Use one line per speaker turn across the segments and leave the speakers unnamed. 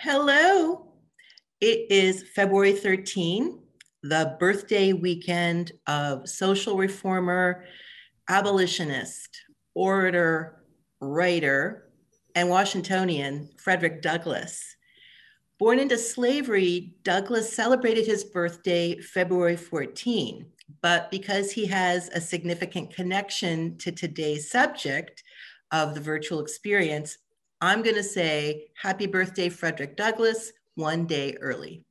Hello. It is February 13, the birthday weekend of social reformer, abolitionist, orator, writer, and Washingtonian Frederick Douglass. Born into slavery, Douglass celebrated his birthday February 14, but because he has a significant connection to today's subject of the virtual experience, I'm going to say happy birthday, Frederick Douglass, one day early.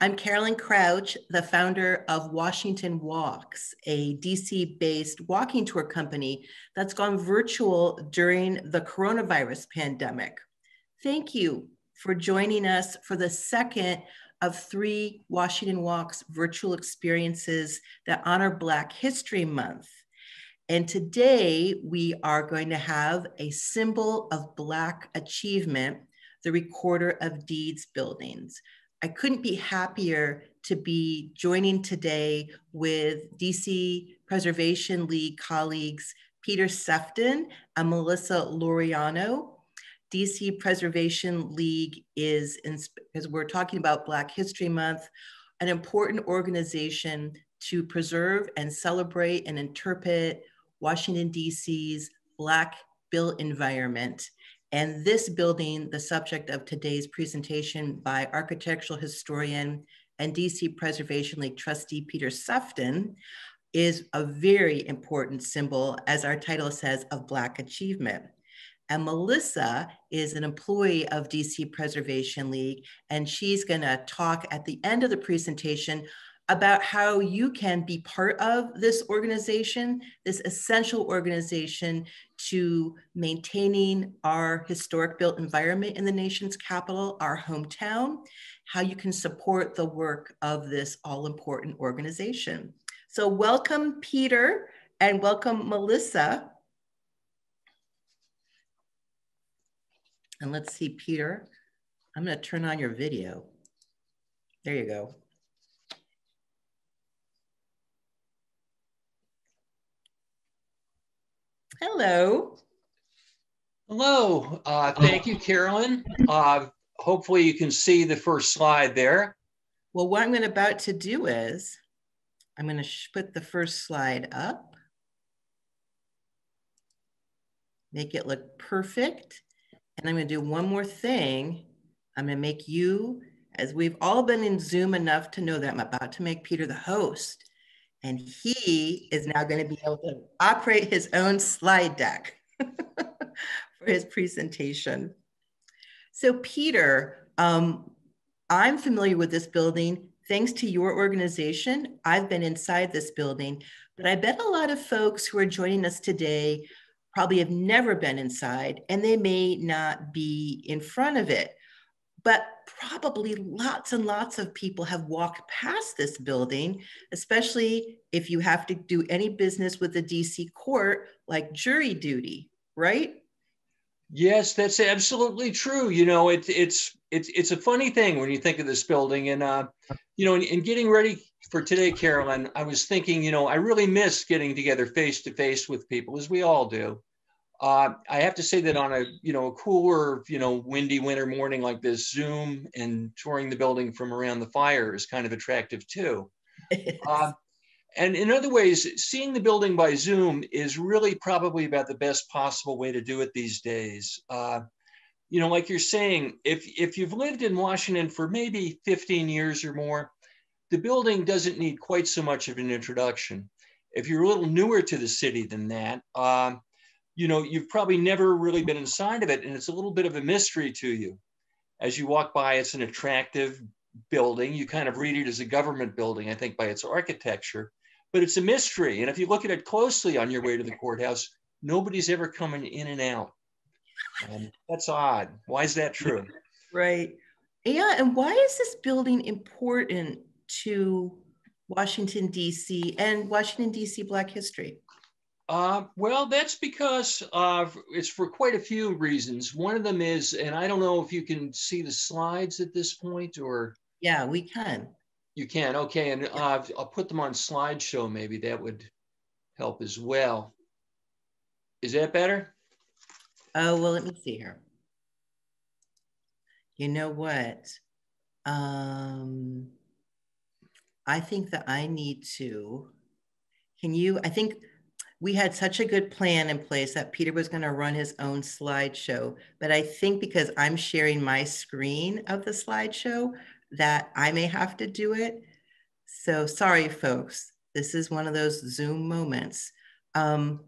I'm Carolyn Crouch, the founder of Washington Walks, a DC based walking tour company that's gone virtual during the coronavirus pandemic. Thank you for joining us for the second of three Washington Walks virtual experiences that honor Black History Month. And today we are going to have a symbol of Black achievement, the Recorder of Deeds buildings. I couldn't be happier to be joining today with DC Preservation League colleagues Peter Sefton and Melissa Laureano. DC Preservation League is, as we're talking about Black History Month, an important organization to preserve and celebrate and interpret Washington, D.C.'s Black built environment. And this building, the subject of today's presentation by architectural historian and DC Preservation League trustee Peter Sefton, is a very important symbol, as our title says, of Black achievement. And Melissa is an employee of DC Preservation League, and she's gonna talk at the end of the presentation about how you can be part of this organization, this essential organization to maintaining our historic built environment in the nation's capital, our hometown, how you can support the work of this all important organization. So welcome, Peter, and welcome, Melissa. And let's see, Peter, I'm gonna turn on your video. There you go. Hello.
Hello. Uh, thank you, Carolyn. Uh, hopefully you can see the first slide there.
Well, what I'm going to about to do is I'm going to put the first slide up, make it look perfect. And I'm going to do one more thing. I'm going to make you, as we've all been in Zoom enough to know that I'm about to make Peter the host. And he is now going to be able to operate his own slide deck for his presentation. So Peter, um, I'm familiar with this building. Thanks to your organization, I've been inside this building, but I bet a lot of folks who are joining us today probably have never been inside and they may not be in front of it but probably lots and lots of people have walked past this building, especially if you have to do any business with the DC court, like jury duty, right?
Yes, that's absolutely true. You know, it, it's it's it's a funny thing when you think of this building, and uh, you know, in, in getting ready for today, Carolyn, I was thinking, you know, I really miss getting together face to face with people, as we all do. Uh, I have to say that on a you know a cooler you know windy winter morning like this, Zoom and touring the building from around the fire is kind of attractive too. uh, and in other ways, seeing the building by Zoom is really probably about the best possible way to do it these days. Uh, you know, like you're saying, if if you've lived in Washington for maybe 15 years or more, the building doesn't need quite so much of an introduction. If you're a little newer to the city than that. You know, you've probably never really been inside of it, and it's a little bit of a mystery to you. As you walk by, it's an attractive building. You kind of read it as a government building, I think, by its architecture, but it's a mystery. And if you look at it closely on your way to the courthouse, nobody's ever coming in and out. Um, that's odd. Why is that true?
Right. Yeah. And why is this building important to Washington, D.C. and Washington, D.C. Black history?
Uh, well, that's because uh, it's for quite a few reasons. One of them is, and I don't know if you can see the slides at this point or.
Yeah, we can.
You can, okay. And uh, I'll put them on slideshow, maybe that would help as well. Is that better?
Oh, well, let me see here. you know what? Um, I think that I need to. Can you? I think we had such a good plan in place that Peter was going to run his own slideshow. But I think because I'm sharing my screen of the slideshow, that I may have to do it. So sorry, folks. This is one of those Zoom moments. Um,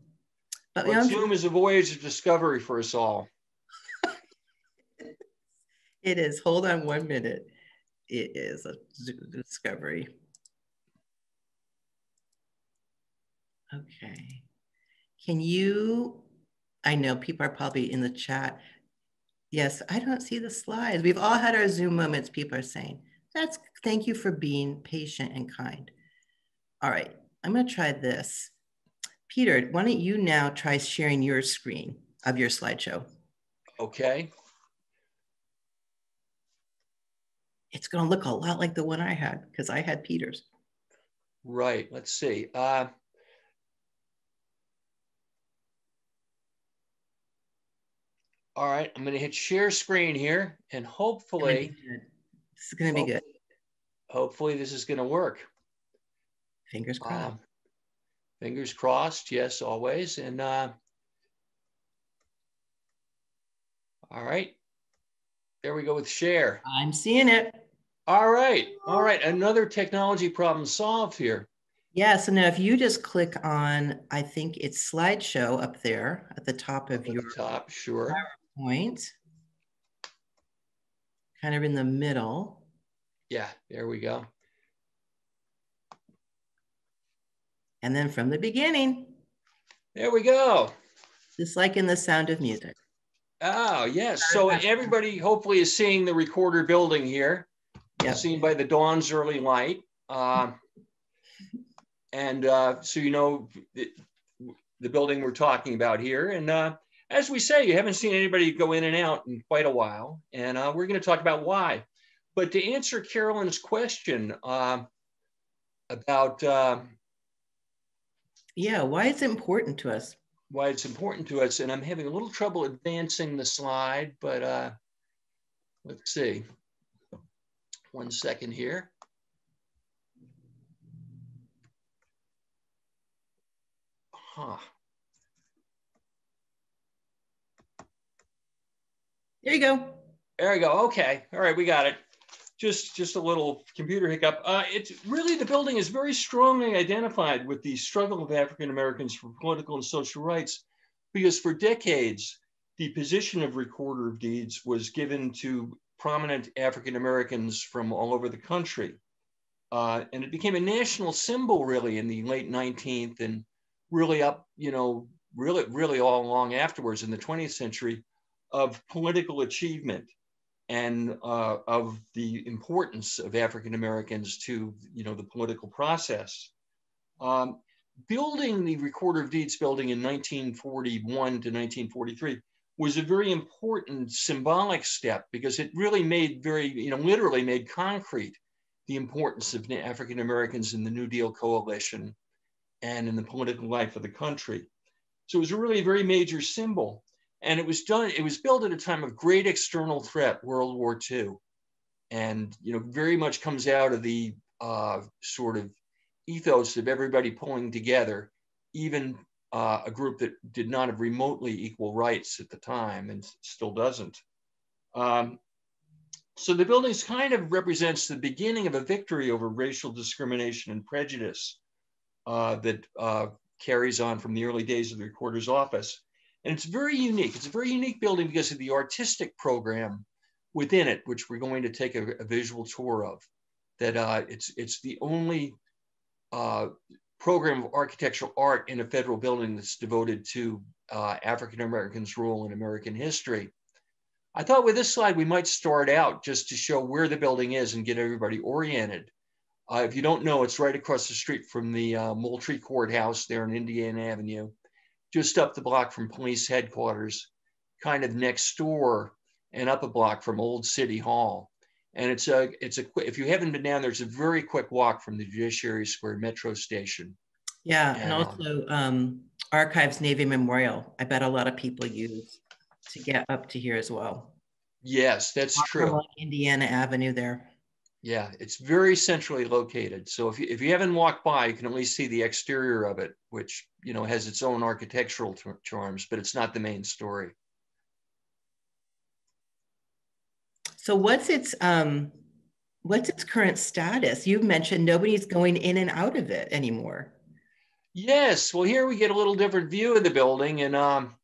but well, Zoom is a voyage of discovery for us all.
it is. Hold on one minute. It is a discovery. Okay. Can you, I know people are probably in the chat. Yes, I don't see the slides. We've all had our Zoom moments, people are saying. That's, thank you for being patient and kind. All right, I'm gonna try this. Peter, why don't you now try sharing your screen of your slideshow?
Okay.
It's gonna look a lot like the one I had because I had Peter's.
Right, let's see. Uh, All right, I'm going to hit share screen here and hopefully
this is going to be good.
Hopefully this is going to work.
Fingers crossed. Um,
fingers crossed. Yes, always. And uh, all right, there we go with share.
I'm seeing it.
All right. All right. Another technology problem solved here.
Yeah. So now if you just click on, I think it's slideshow up there at the top of your
top, sure
point, kind of in the middle.
Yeah, there we go.
And then from the beginning.
There we go.
Just like in the sound of music.
Oh, yes. So everybody hopefully is seeing the recorder building here, yep. seen by the dawn's early light. Uh, and uh, so you know the, the, building we're talking about here. And uh, as we say, you haven't seen anybody go in and out in quite a while, and uh, we're going to talk about why. But to answer Carolyn's question uh, about uh,
yeah, why it's important to us.
Why it's important to us, and I'm having a little trouble advancing the slide, but uh, let's see. One second here. Huh.
There you go.
There you go. Okay. All right, we got it. Just just a little computer hiccup. Uh, it's really the building is very strongly identified with the struggle of African Americans for political and social rights, because for decades the position of recorder of deeds was given to prominent African Americans from all over the country. Uh, and it became a national symbol really in the late 19th and really up, you know, really, really all along afterwards in the 20th century of political achievement and uh, of the importance of African Americans to you know the political process. Um, building the Recorder of Deeds building in 1941 to 1943 was a very important symbolic step because it really made very you know literally made concrete the importance of African Americans in the New Deal coalition and in the political life of the country. So it was really a very major symbol. And it was done, it was built at a time of great external threat, World War II. And, you know, very much comes out of the uh, sort of ethos of everybody pulling together, even uh, a group that did not have remotely equal rights at the time and still doesn't. Um, so the buildings kind of represents the beginning of a victory over racial discrimination and prejudice uh, that uh, carries on from the early days of the recorder's office. And it's very unique. It's a very unique building because of the artistic program within it, which we're going to take a, a visual tour of. That uh, it's, it's the only uh, program of architectural art in a federal building that's devoted to uh, African Americans' role in American history. I thought with this slide, we might start out just to show where the building is and get everybody oriented. Uh, if you don't know, it's right across the street from the uh, Moultrie Courthouse there on Indiana Avenue just up the block from police headquarters, kind of next door and up a block from Old City Hall. And it's a, it's a, if you haven't been down there, it's a very quick walk from the Judiciary Square metro station.
Yeah, and, and also um, Archives Navy Memorial. I bet a lot of people use to get up to here as well.
Yes, that's true.
Indiana Avenue there.
Yeah, it's very centrally located. So if you, if you haven't walked by, you can at least see the exterior of it, which you know has its own architectural charms, but it's not the main story.
So what's its um, what's its current status? You've mentioned nobody's going in and out of it anymore.
Yes. Well, here we get a little different view of the building, and um,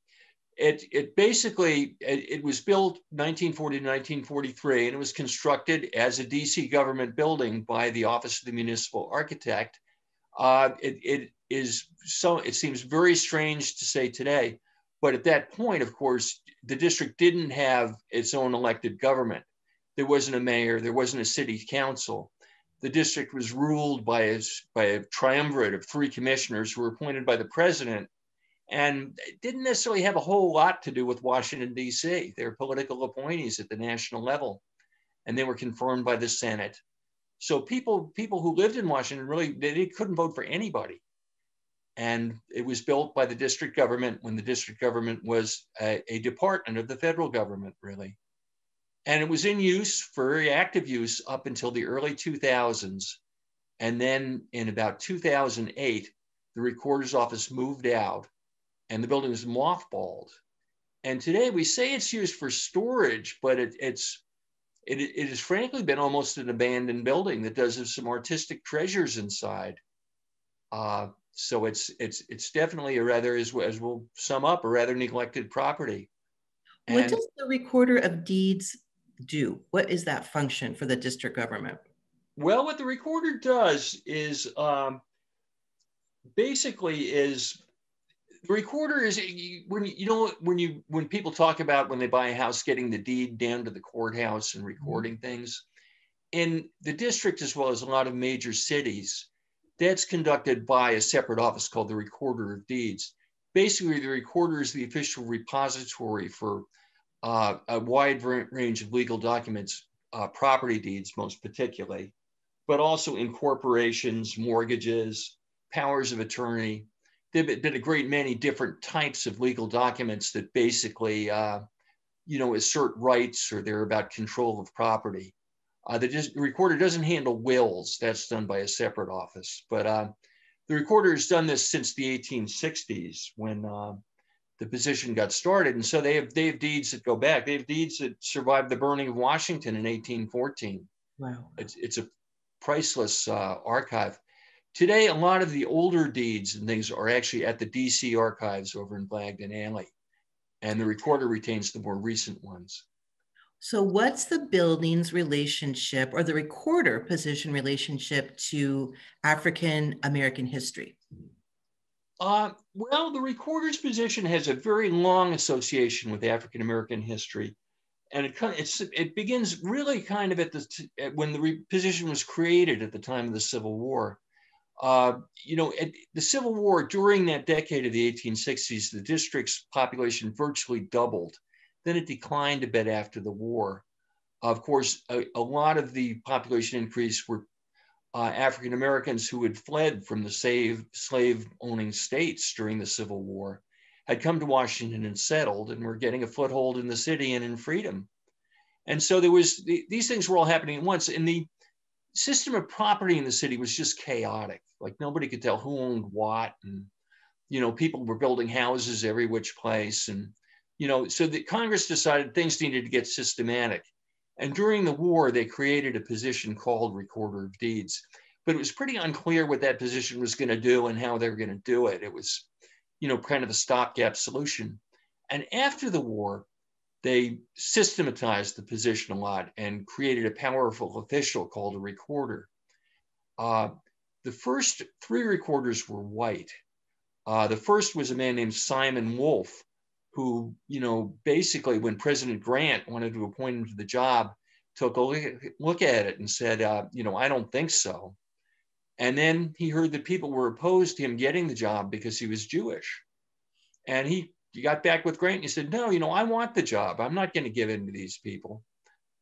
it it basically it, it, was built 1940 to 1943, and it was constructed as a DC government building by the Office of the Municipal Architect. Uh, it, it is so it seems very strange to say today, but at that point, of course, the district didn't have its own elected government. There wasn't a mayor, there wasn't a city council. The district was ruled by a, by a triumvirate of three commissioners who were appointed by the president and it didn't necessarily have a whole lot to do with Washington, D.C. They were political appointees at the national level, and they were confirmed by the Senate. So people, people who lived in Washington really they couldn't vote for anybody. And it was built by the district government when the district government was a, a department of the federal government, really. And it was in use, for very active use, up until the early 2000s. And then in about 2008, the recorder's office moved out and the building is mothballed. And today we say it's used for storage, but it, it's it, it has frankly been almost an abandoned building that does have some artistic treasures inside. Uh, so it's it's it's definitely a rather as, as we'll sum up a rather neglected property.
What does the recorder of deeds do? What is that function for the district government?
Well, what the recorder does is um, basically is the recorder is when you know when you when people talk about when they buy a house getting the deed down to the courthouse and recording mm-hmm. things in the district as well as a lot of major cities that's conducted by a separate office called the recorder of deeds basically the recorder is the official repository for uh, a wide range of legal documents uh, property deeds most particularly but also incorporations mortgages powers of attorney there've been a great many different types of legal documents that basically, uh, you know, assert rights or they're about control of property. Uh, the, just, the, recorder doesn't handle wills. That's done by a separate office. But uh, the recorder has done this since the 1860s when uh, the position got started. And so they have, they have deeds that go back. They have deeds that survived the burning of Washington in 1814. Wow. It's, it's a priceless uh, archive. Today, a lot of the older deeds and things are actually at the DC archives over in Blagden Alley, and the recorder retains the more recent ones.
So, what's the building's relationship or the recorder position relationship to African American history?
Uh, well, the recorder's position has a very long association with African American history. And it, it begins really kind of at the when the position was created at the time of the Civil War. Uh, you know, the Civil War, during that decade of the 1860s, the district's population virtually doubled. Then it declined a bit after the war. Of course, a, a lot of the population increase were uh, African Americans who had fled from the slave, slave owning states during the Civil War, had come to Washington and settled and were getting a foothold in the city and in freedom. And so there was, these things were all happening at once. And the system of property in the city was just chaotic. Like nobody could tell who owned what, and you know, people were building houses every which place, and you know, so the Congress decided things needed to get systematic. And during the war, they created a position called Recorder of Deeds, but it was pretty unclear what that position was going to do and how they were going to do it. It was, you know, kind of a stopgap solution. And after the war, they systematized the position a lot and created a powerful official called a recorder. Uh, the first three recorders were white. Uh, the first was a man named Simon Wolf, who, you know, basically when President Grant wanted to appoint him to the job, took a look at it and said, uh, you know, I don't think so. And then he heard that people were opposed to him getting the job because he was Jewish. And he you got back with Grant and you said, no, you know, I want the job. I'm not going to give in to these people.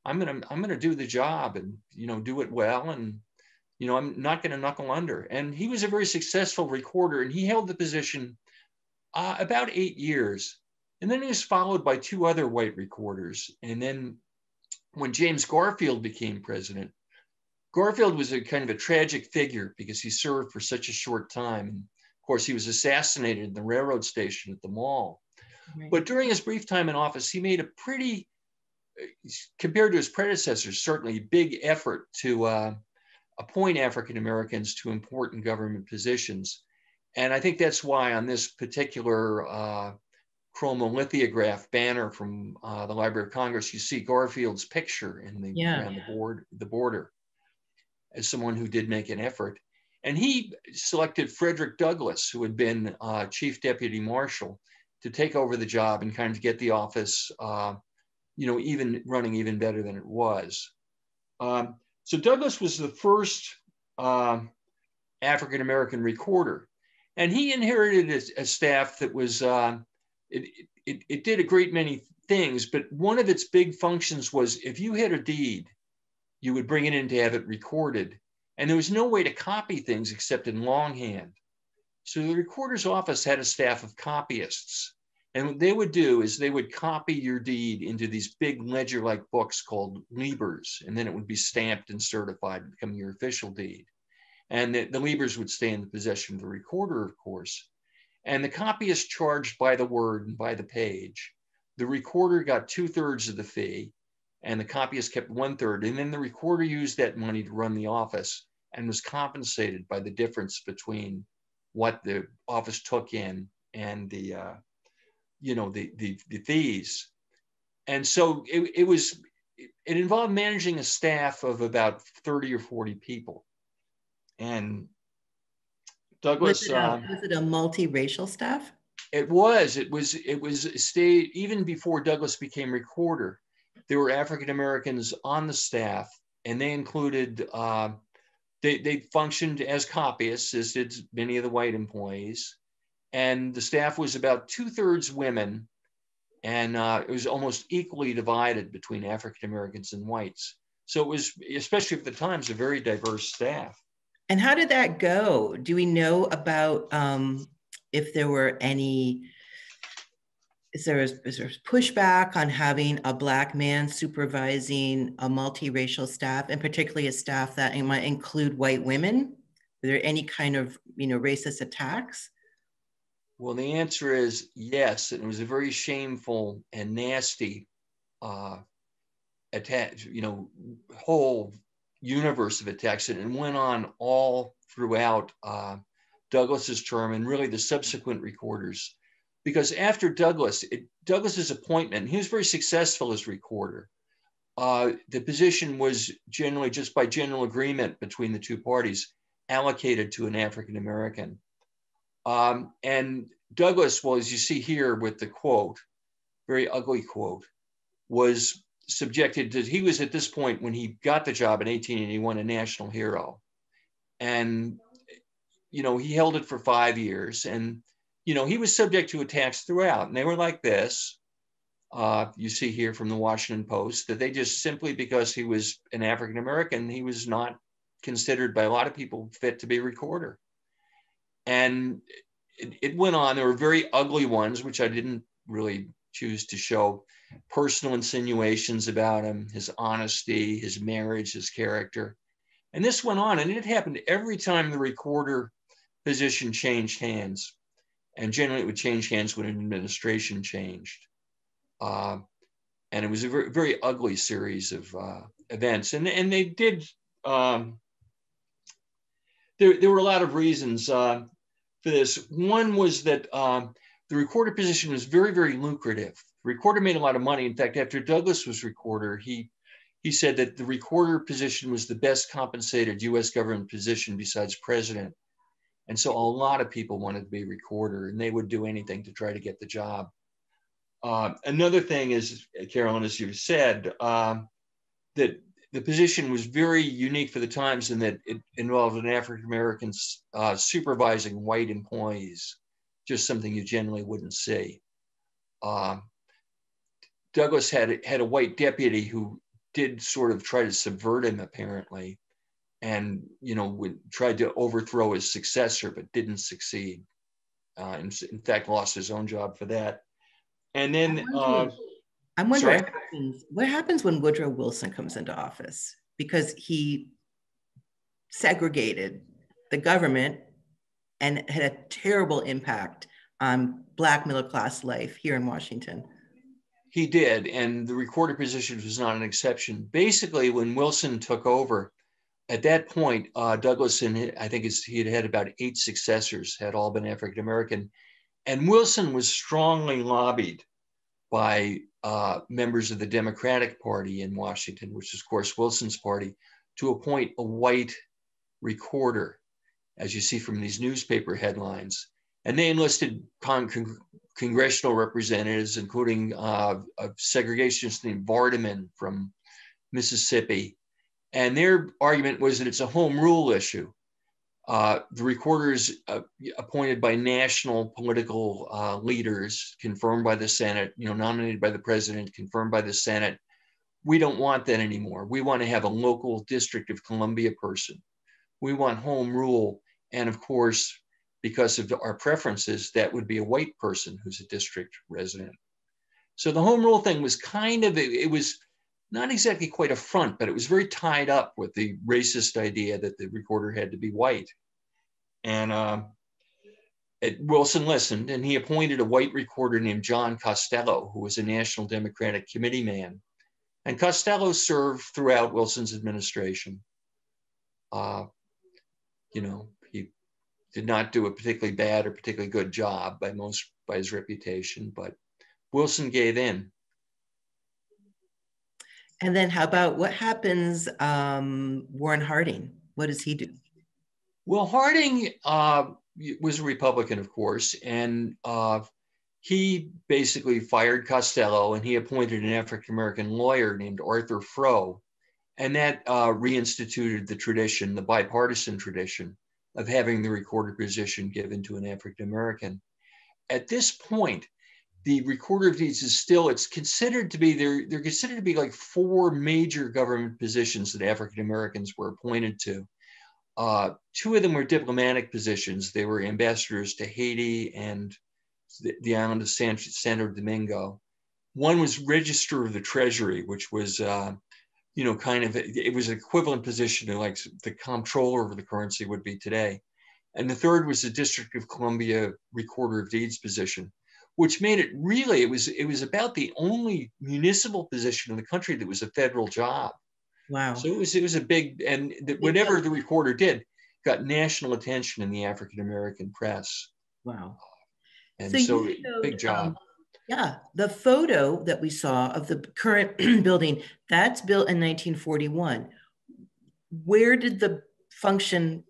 I'm going to, I'm going to do the job and, you know, do it well. And, you know, I'm not going to knuckle under. And he was a very successful recorder and he held the position uh, about eight years. And then he was followed by two other white recorders. And then when James Garfield became president, Garfield was a kind of a tragic figure because he served for such a short time. Course, he was assassinated in the railroad station at the mall. Right. But during his brief time in office, he made a pretty, compared to his predecessors, certainly big effort to uh, appoint African Americans to important government positions. And I think that's why on this particular uh, chromolithograph banner from uh, the Library of Congress, you see Garfield's picture in the yeah. around the board the border as someone who did make an effort. And he selected Frederick Douglass, who had been uh, chief deputy marshal, to take over the job and kind of get the office, uh, you know, even running even better than it was. Um, so Douglass was the first uh, African American recorder, and he inherited a, a staff that was uh, it, it, it did a great many things, but one of its big functions was if you had a deed, you would bring it in to have it recorded. And there was no way to copy things except in longhand. So the recorder's office had a staff of copyists. And what they would do is they would copy your deed into these big ledger like books called libers, and then it would be stamped and certified and become your official deed. And the, the libers would stay in the possession of the recorder, of course. And the copy is charged by the word and by the page. The recorder got two thirds of the fee, and the copyist kept one third. And then the recorder used that money to run the office and was compensated by the difference between what the office took in and the, uh, you know, the, the, the fees. And so it, it was, it involved managing a staff of about 30 or 40 people. And Douglass.
Was it a, uh, was it a multiracial staff?
It was. It was. It was stayed even before Douglass became recorder. There were African Americans on the staff, and they included. Uh, they they functioned as copyists, as did many of the white employees, and the staff was about two thirds women, and uh, it was almost equally divided between African Americans and whites. So it was, especially at the times, a very diverse staff.
And how did that go? Do we know about um, if there were any? Is there, is there pushback on having a black man supervising a multiracial staff, and particularly a staff that might include white women? Are there any kind of you know racist attacks?
Well, the answer is yes, and it was a very shameful and nasty uh, attack. You know, whole universe of attacks and went on all throughout uh, Douglass's term and really the subsequent recorders. Because after Douglas, Douglass, it, Douglass's appointment, he was very successful as recorder. Uh, the position was generally just by general agreement between the two parties allocated to an African American. Um, and Douglass, well, as you see here with the quote, very ugly quote, was subjected to, he was at this point when he got the job in 1881, a national hero. And, you know, he held it for five years and, you know, he was subject to attacks throughout. And they were like this. Uh, you see here from the Washington Post that they just simply because he was an African American, he was not considered by a lot of people fit to be recorder. And it, it went on. There were very ugly ones, which I didn't really choose to show personal insinuations about him, his honesty, his marriage, his character. And this went on, and it happened every time the recorder position changed hands. And generally, it would change hands when an administration changed. Uh, and it was a very, very ugly series of uh, events. And, and they did, um, there, there were a lot of reasons uh, for this. One was that um, the recorder position was very, very lucrative The recorder made a lot of money. In fact, after Douglass was recorder, he he said that the recorder position was the best compensated U.S. government position besides president. And so a lot of people wanted to be recorder, and they would do anything to try to get the job. Uh, another thing is, Carolyn, as you said, uh, that the position was very unique for the times in that it involved an African American uh, supervising white employees, just something you generally wouldn't see. Um, Douglass had had a white deputy who did sort of try to subvert him apparently, and you know would, tried to overthrow his successor but didn't succeed. Uh, and in fact, lost his own job for that. And then, uh,
I'm wondering what happens, what happens when Woodrow Wilson comes into office because he segregated the government and had a terrible impact on Black middle class life here in Washington.
He did, and the recorder position was not an exception. Basically, when Wilson took over, at that point, uh, Douglass and I think he had had about eight successors, had all been African American, and Wilson was strongly lobbied by uh, members of the Democratic Party in Washington, which is, of course, Wilson's party, to appoint a white recorder, as you see from these newspaper headlines. And they enlisted con- con- congressional representatives, including uh, a segregationist named Vardaman from Mississippi. And their argument was that it's a home rule issue. Uh, the recorders uh, appointed by national political uh, leaders, confirmed by the Senate, you know, nominated by the president, confirmed by the Senate. We don't want that anymore. We want to have a local District of Columbia person. We want home rule. And of course, because of our preferences, that would be a white person who's a district resident. So the home rule thing was kind of, it, it was not exactly quite a front, but it was very tied up with the racist idea that the recorder had to be white. And uh, it, Wilson listened, and he appointed a white recorder named John Costello, who was a National Democratic Committee man. And Costello served throughout Wilson's administration. Uh, you know, he did not do a particularly bad or particularly good job by most by his reputation, but Wilson gave in
and then how about what happens, um, Warren Harding? What does he do?
Well, Harding uh, was a Republican, of course, and uh, he basically fired Costello and he appointed an African American lawyer named Arthur Froe. And that uh, reinstituted the tradition, the bipartisan tradition of having the recorder position given to an African American. At this point, the recorder of deeds is still it's considered to be there they're considered to be like four major government positions that african americans were appointed to. Uh, two of them were diplomatic positions. They were ambassadors to haiti and the, the island of San, santo domingo. One was register of the treasury which was uh, you know kind of it was an equivalent position to like the comptroller of the currency would be today. And the third was the district of columbia recorder of deeds position which made it really it was it was about the only municipal position in the country that was a federal job.
Wow!
So it was it was a big and the, whatever the recorder did got national attention in the African American press.
Wow!
And so, so big job. Um,
yeah, the photo that we saw of the current building that's built in 1941. Where did the function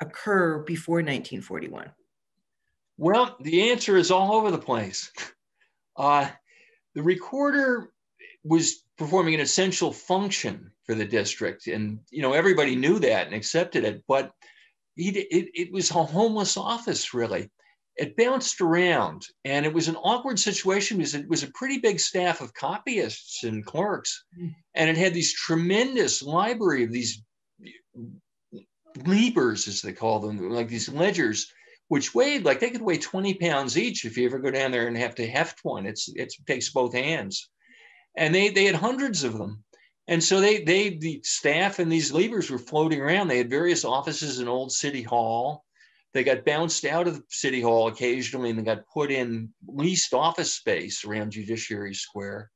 occur before 1941?
Well, the answer is all over the place. Uh, the recorder was performing an essential function for the district, and you know everybody knew that and accepted it. But he, it, it was a homeless office, really. It bounced around, and it was an awkward situation because it was a pretty big staff of copyists and clerks, and it had these tremendous library of these libers, as they call them, like these ledgers which weighed like they could weigh 20 pounds each if you ever go down there and have to heft one. It's, it takes both hands. And they, they had hundreds of them. And so they, they, the staff and these levers were floating around. They had various offices in Old City Hall. They got bounced out of City Hall occasionally and they got put in leased office space around Judiciary Square.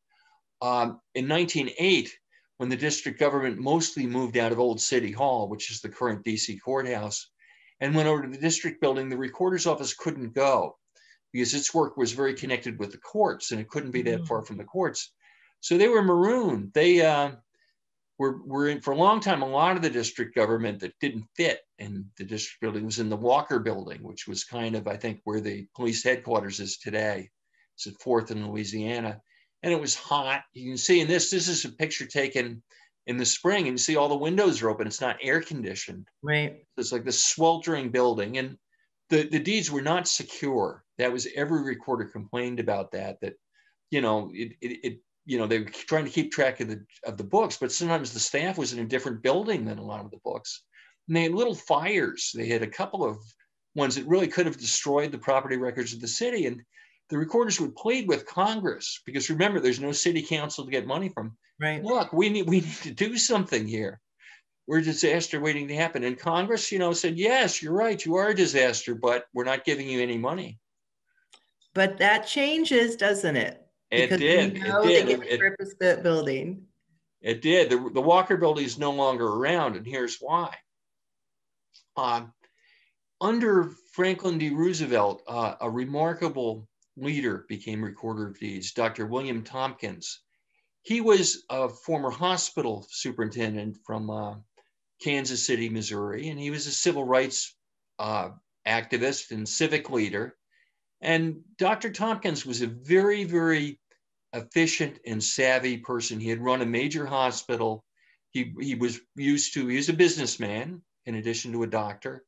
Um, in 1908, when the district government mostly moved out of Old City Hall, which is the current DC courthouse, and went over to the district building, the recorder's office couldn't go because its work was very connected with the courts and it couldn't be that mm. far from the courts. So they were marooned. They uh, were, were in for a long time. A lot of the district government that didn't fit in the district building was in the Walker building, which was kind of, I think, where the police headquarters is today. It's at Fourth in Louisiana. And it was hot. You can see in this, this is a picture taken in the spring and you see all the windows are open. It's not air conditioned.
Right.
It's like this sweltering building. And the, the deeds were not secure. That was every recorder complained about that, that, you know, it, it, it you know, they were trying to keep track of the of the books, but sometimes the staff was in a different building than a lot of the books. And they had little fires. They had a couple of ones that really could have destroyed the property records of the city. And the recorders would plead with Congress because remember, there's no city council to get money from.
Right.
Look, we need we need to do something here. We're a disaster waiting to happen. And Congress, you know, said, yes, you're right, you are a disaster, but we're not giving you any money.
But that changes, doesn't it?
It
Because
did.
we
It did.
They get
It-
the purpose built building.
It did. The, the Walker building is no longer around, and here's why. Um, under Franklin D. Roosevelt, uh, a remarkable leader became recorder of deeds, Dr. William Thompkins. He was a former hospital superintendent from uh, Kansas City, Missouri, and he was a civil rights uh, activist and civic leader. And Dr. Thompkins was a very, very efficient and savvy person. He had run a major hospital. He, he was used to, he was a businessman in addition to a doctor.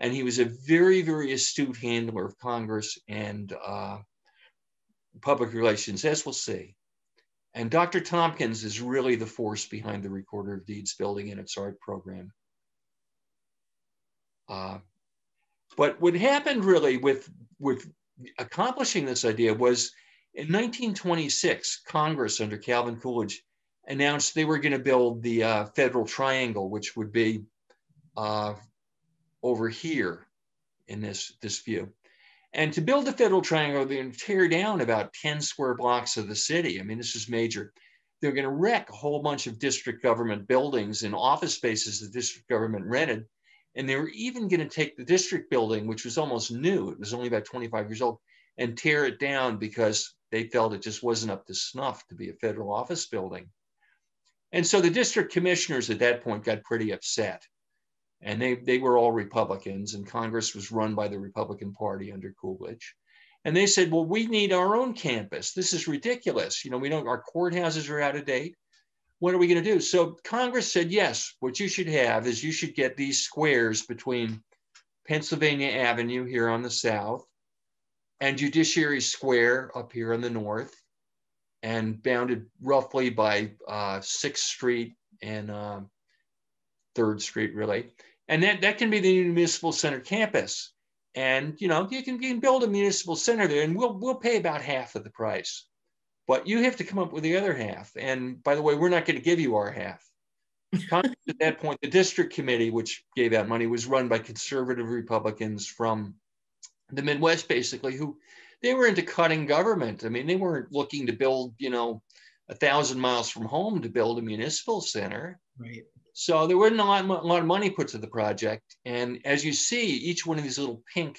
And he was a very, very astute handler of Congress and uh, public relations, as we'll see. And Dr. Thompkins is really the force behind the Recorder of Deeds building and its art program. Uh, but what happened really with, with accomplishing this idea was in 1926, Congress under Calvin Coolidge announced they were going to build the uh, Federal Triangle, which would be uh, over here in this, this view. And to build the Federal Triangle, they're going to tear down about 10 square blocks of the city. I mean, this is major. They're going to wreck a whole bunch of district government buildings and office spaces the district government rented. And they were even going to take the district building, which was almost new, it was only about 25 years old, and tear it down because they felt it just wasn't up to snuff to be a federal office building. And so the district commissioners at that point got pretty upset. And they, they were all Republicans, and Congress was run by the Republican Party under Coolidge. And they said, well, we need our own campus. This is ridiculous. You know, we don't, our courthouses are out of date. What are we going to do? So Congress said, yes, what you should have is you should get these squares between Pennsylvania Avenue here on the south and Judiciary Square up here on the north and bounded roughly by uh, 6th Street and uh, 3rd Street, really. And that, that can be the municipal center campus. And you know, you can, you can build a municipal center there and we'll, we'll pay about half of the price. But you have to come up with the other half. And by the way, we're not going to give you our half. At that point, the district committee, which gave out money, was run by conservative Republicans from the Midwest, basically, who they were into cutting government. I mean, they weren't looking to build, you know, a thousand miles from home to build a municipal center.
Right.
So there wasn't a lot, of money put to the project. And as you see, each one of these little pink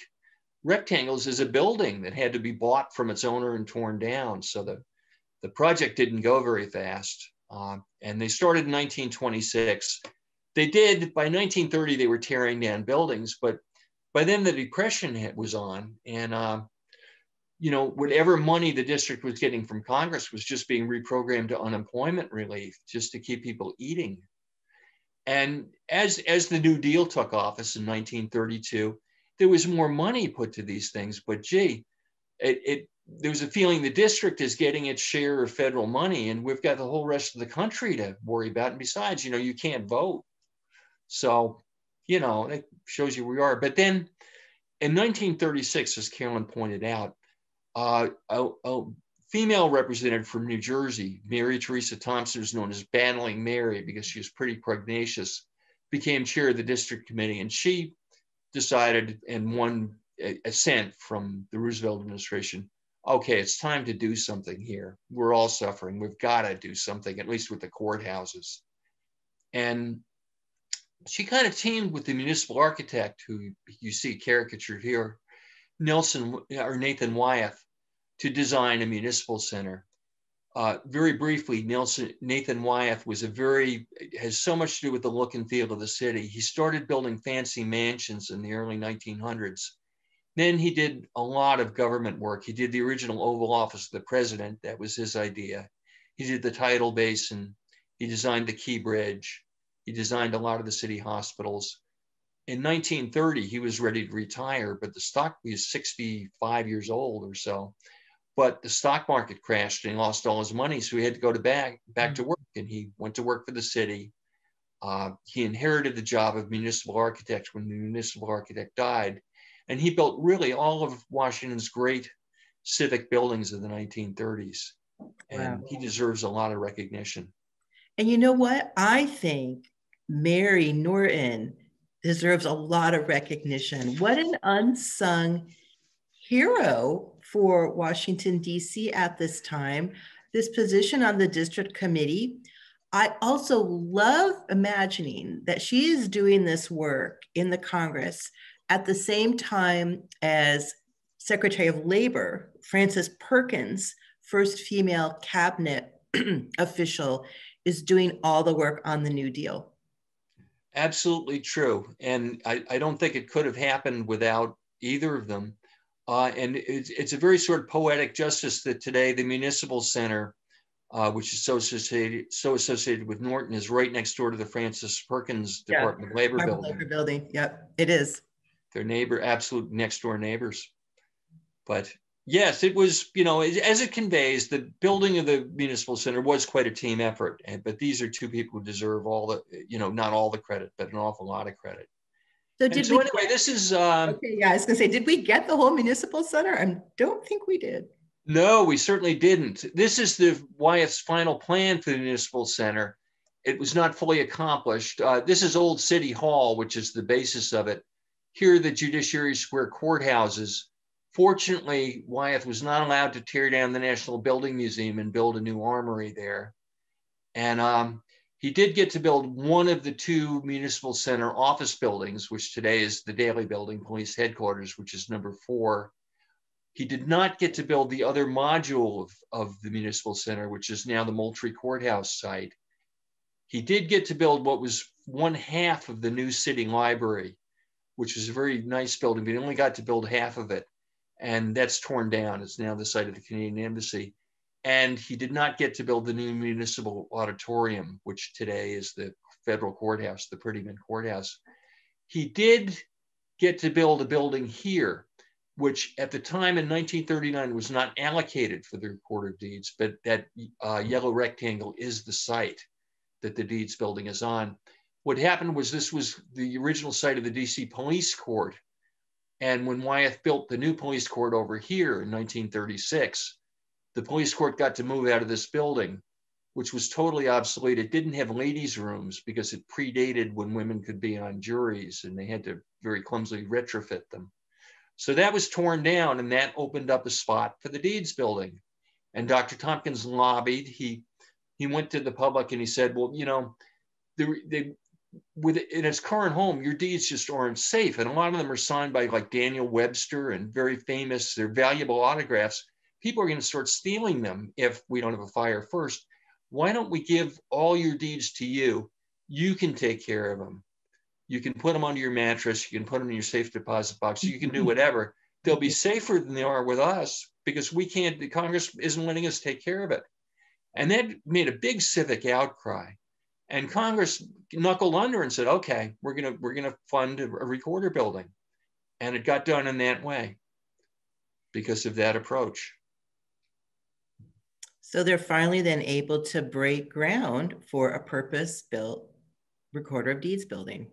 rectangles is a building that had to be bought from its owner and torn down. So the, the project didn't go very fast. Uh, and they started in 1926. They did, by 1930, they were tearing down buildings, but by then the Depression was on. And, uh, you know, whatever money the district was getting from Congress was just being reprogrammed to unemployment relief just to keep people eating. And as, as the New Deal took office in 1932, there was more money put to these things, but gee, it, it there was a feeling the district is getting its share of federal money and we've got the whole rest of the country to worry about. And besides, you know, you can't vote. So, you know, it shows you where we are. But then in 1936, as Carolyn pointed out, uh, a, a, female representative from New Jersey, Mary Teresa Thompson, is known as Battling Mary because she was pretty pugnacious, became chair of the district committee. And she decided and won assent from the Roosevelt administration okay, it's time to do something here. We're all suffering. We've got to do something, at least with the courthouses. And she kind of teamed with the municipal architect who you see caricatured here, Nelson or Nathan Wyeth, to design a municipal center. Uh, very briefly, Nelson, Nathan Wyeth was a very, has so much to do with the look and feel of the city. He started building fancy mansions in the early 1900s then he did a lot of government work. He did the original Oval Office of the President. That was his idea. He did the tidal basin. He designed the Key Bridge. He designed a lot of the city hospitals. In 1930, he was ready to retire, but the stock was 65 years old or so. But the stock market crashed and he lost all his money, so he had to go to back back to work. And he went to work for the city. Uh, he inherited the job of municipal architect when the municipal architect died and he built really all of Washington's great civic buildings of the 1930s. And wow. he deserves a lot of recognition.
And you know what? I think Mary Norton deserves a lot of recognition. What an unsung hero for Washington, D.C. at this time. This position on the district committee. I also love imagining that she is doing this work in the Congress at the same time as Secretary of Labor, Frances Perkins, first female cabinet official, is doing all the work on the New Deal.
Absolutely true. And I, I don't think it could have happened without either of them. Uh, and it's, it's a very sort of poetic justice that today the Municipal Center, uh, which is so associated, so associated with Norton, is right next door to the Frances Perkins yeah. Department of Labor
Department
building.
Labor building. Yep, it is.
Their neighbor, absolute next door neighbors. But yes, it was, you know, as it conveys, the building of the municipal center was quite a team effort. And, but these are two people who deserve all the, you know, not all the credit, but an awful lot of credit. So did so we, anyway, this is. Um,
okay, yeah, I was gonna say, did we get the whole municipal center? I don't think we did.
No, we certainly didn't. This is the Wyeth's final plan for the municipal center. It was not fully accomplished. Uh, this is Old City Hall, which is the basis of it. Here, the Judiciary Square courthouses Fortunately, Wyeth was not allowed to tear down the National Building Museum and build a new armory there. And um, he did get to build one of the two municipal center office buildings, which today is the Daly Building, police headquarters, which is number four. He did not get to build the other module of, of the municipal center, which is now the Moultrie Courthouse site. He did get to build what was one half of the new city library, which was a very nice building, but he only got to build half of it and that's torn down. It's now the site of the Canadian Embassy. And he did not get to build the new municipal auditorium, which today is the federal courthouse, the Prettyman Courthouse. He did get to build a building here, which at the time in 1939 was not allocated for the recorder of deeds, but that uh, yellow rectangle is the site that the deeds building is on. What happened was this was the original site of the DC Police Court and when Wyeth built the new police court over here in 1936, the police court got to move out of this building, which was totally obsolete. It didn't have ladies' rooms because it predated when women could be on juries and they had to very clumsily retrofit them. So that was torn down and that opened up a spot for the deeds building. And Dr. Thompkins lobbied. He he went to the public and he said, well, you know, the, the with in its current home, your deeds just aren't safe. And a lot of them are signed by like Daniel Webster and very famous, they're valuable autographs. People are going to start stealing them if we don't have a fire first. Why don't we give all your deeds to you? You can take care of them. You can put them under your mattress. You can put them in your safe deposit box. You can do whatever. They'll be safer than they are with us because we can't, the Congress isn't letting us take care of it. And that made a big civic outcry. And Congress knuckled under and said, okay, we're gonna we're gonna fund a, recorder building. And it got done in that way because of that approach.
So they're finally then able to break ground for a purpose-built recorder of deeds building.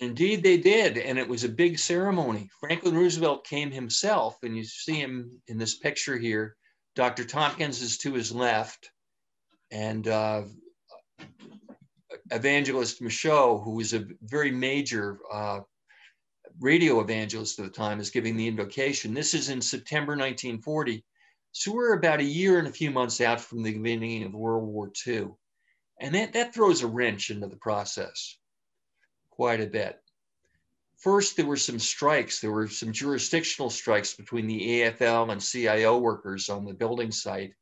Indeed, they did. And it was a big ceremony. Franklin Roosevelt came himself, and you see him in this picture here. Dr. Thompkins is to his left, and uh, evangelist Michaux, who was a very major uh, radio evangelist at the time, is giving the invocation. This is in September 1940. So we're about a year and a few months out from the beginning of World War II. And that, that throws a wrench into the process quite a bit. First, there were some strikes. There were some jurisdictional strikes between the AFL and CIO workers on the building site.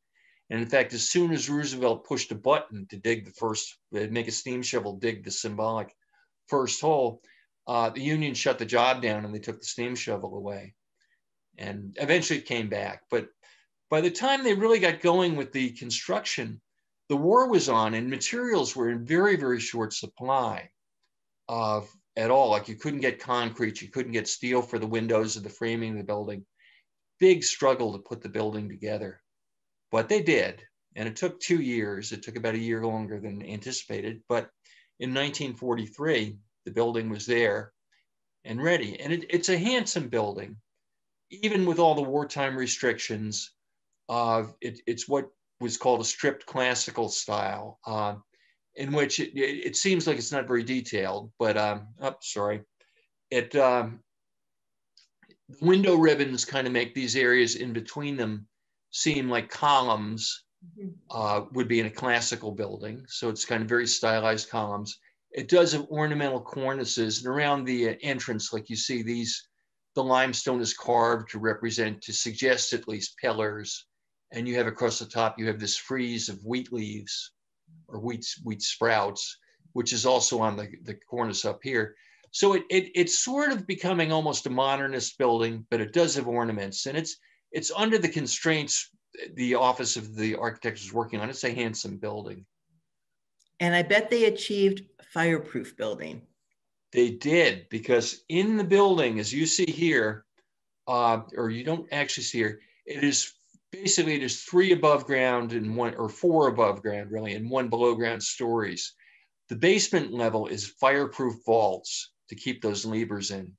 And in fact, as soon as Roosevelt pushed a button to dig the first, make a steam shovel dig the symbolic first hole, uh, the union shut the job down and they took the steam shovel away. And eventually it came back. But by the time they really got going with the construction, the war was on and materials were in very, very short supply of at all. Like you couldn't get concrete, you couldn't get steel for the windows of the framing of the building. Big struggle to put the building together. But they did. And it took two years. It took about a year longer than anticipated. But in 1943, the building was there and ready. And it, it's a handsome building. even with all the wartime restrictions, uh, it, it's what was called a stripped classical style, uh, in which it, it, seems like it's not very detailed, but um, oh, sorry, it um, window ribbons kind of make these areas in between them seem like columns mm-hmm. uh, would be in a classical building. So it's kind of very stylized columns. It does have ornamental cornices and around the uh, entrance, like you see these, the limestone is carved to represent, to suggest at least pillars. And you have across the top, you have this frieze of wheat leaves or wheat, wheat sprouts, which is also on the, the cornice up here. So it, it, it's sort of becoming almost a modernist building, but it does have ornaments and it's, it's under the constraints the office of the architect is working on. It's a handsome building.
And I bet they achieved fireproof building.
They did because in the building, as you see here, uh, or you don't actually see here, it is basically it is three above ground and one or four above ground really and one below ground stories. The basement level is fireproof vaults to keep those libers in.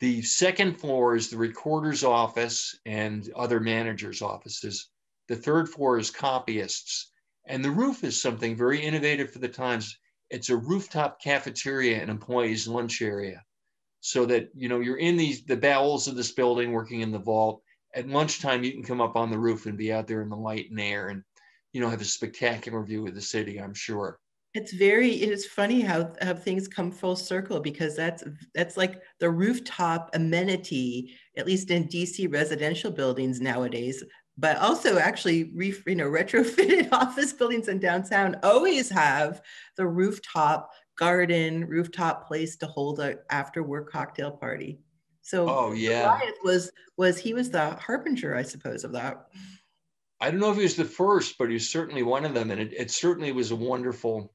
The second floor is the recorder's office and other managers' offices. The third floor is copyists. And the roof is something very innovative for the times. It's a rooftop cafeteria and employees' lunch area. So that you know you're in these the bowels of this building working in the vault. At lunchtime, you can come up on the roof and be out there in the light and air and you know have a spectacular view of the city, I'm sure.
It's very it's funny how how things come full circle because that's that's like the rooftop amenity at least in dc residential buildings nowadays but also actually re, you know retrofitted office buildings in downtown always have the rooftop garden rooftop place to hold a after work cocktail party so
oh yeah
Goliath was was he was the harbinger i suppose of that
I don't know if he was the first, but he was certainly one of them. And it, it certainly was a wonderful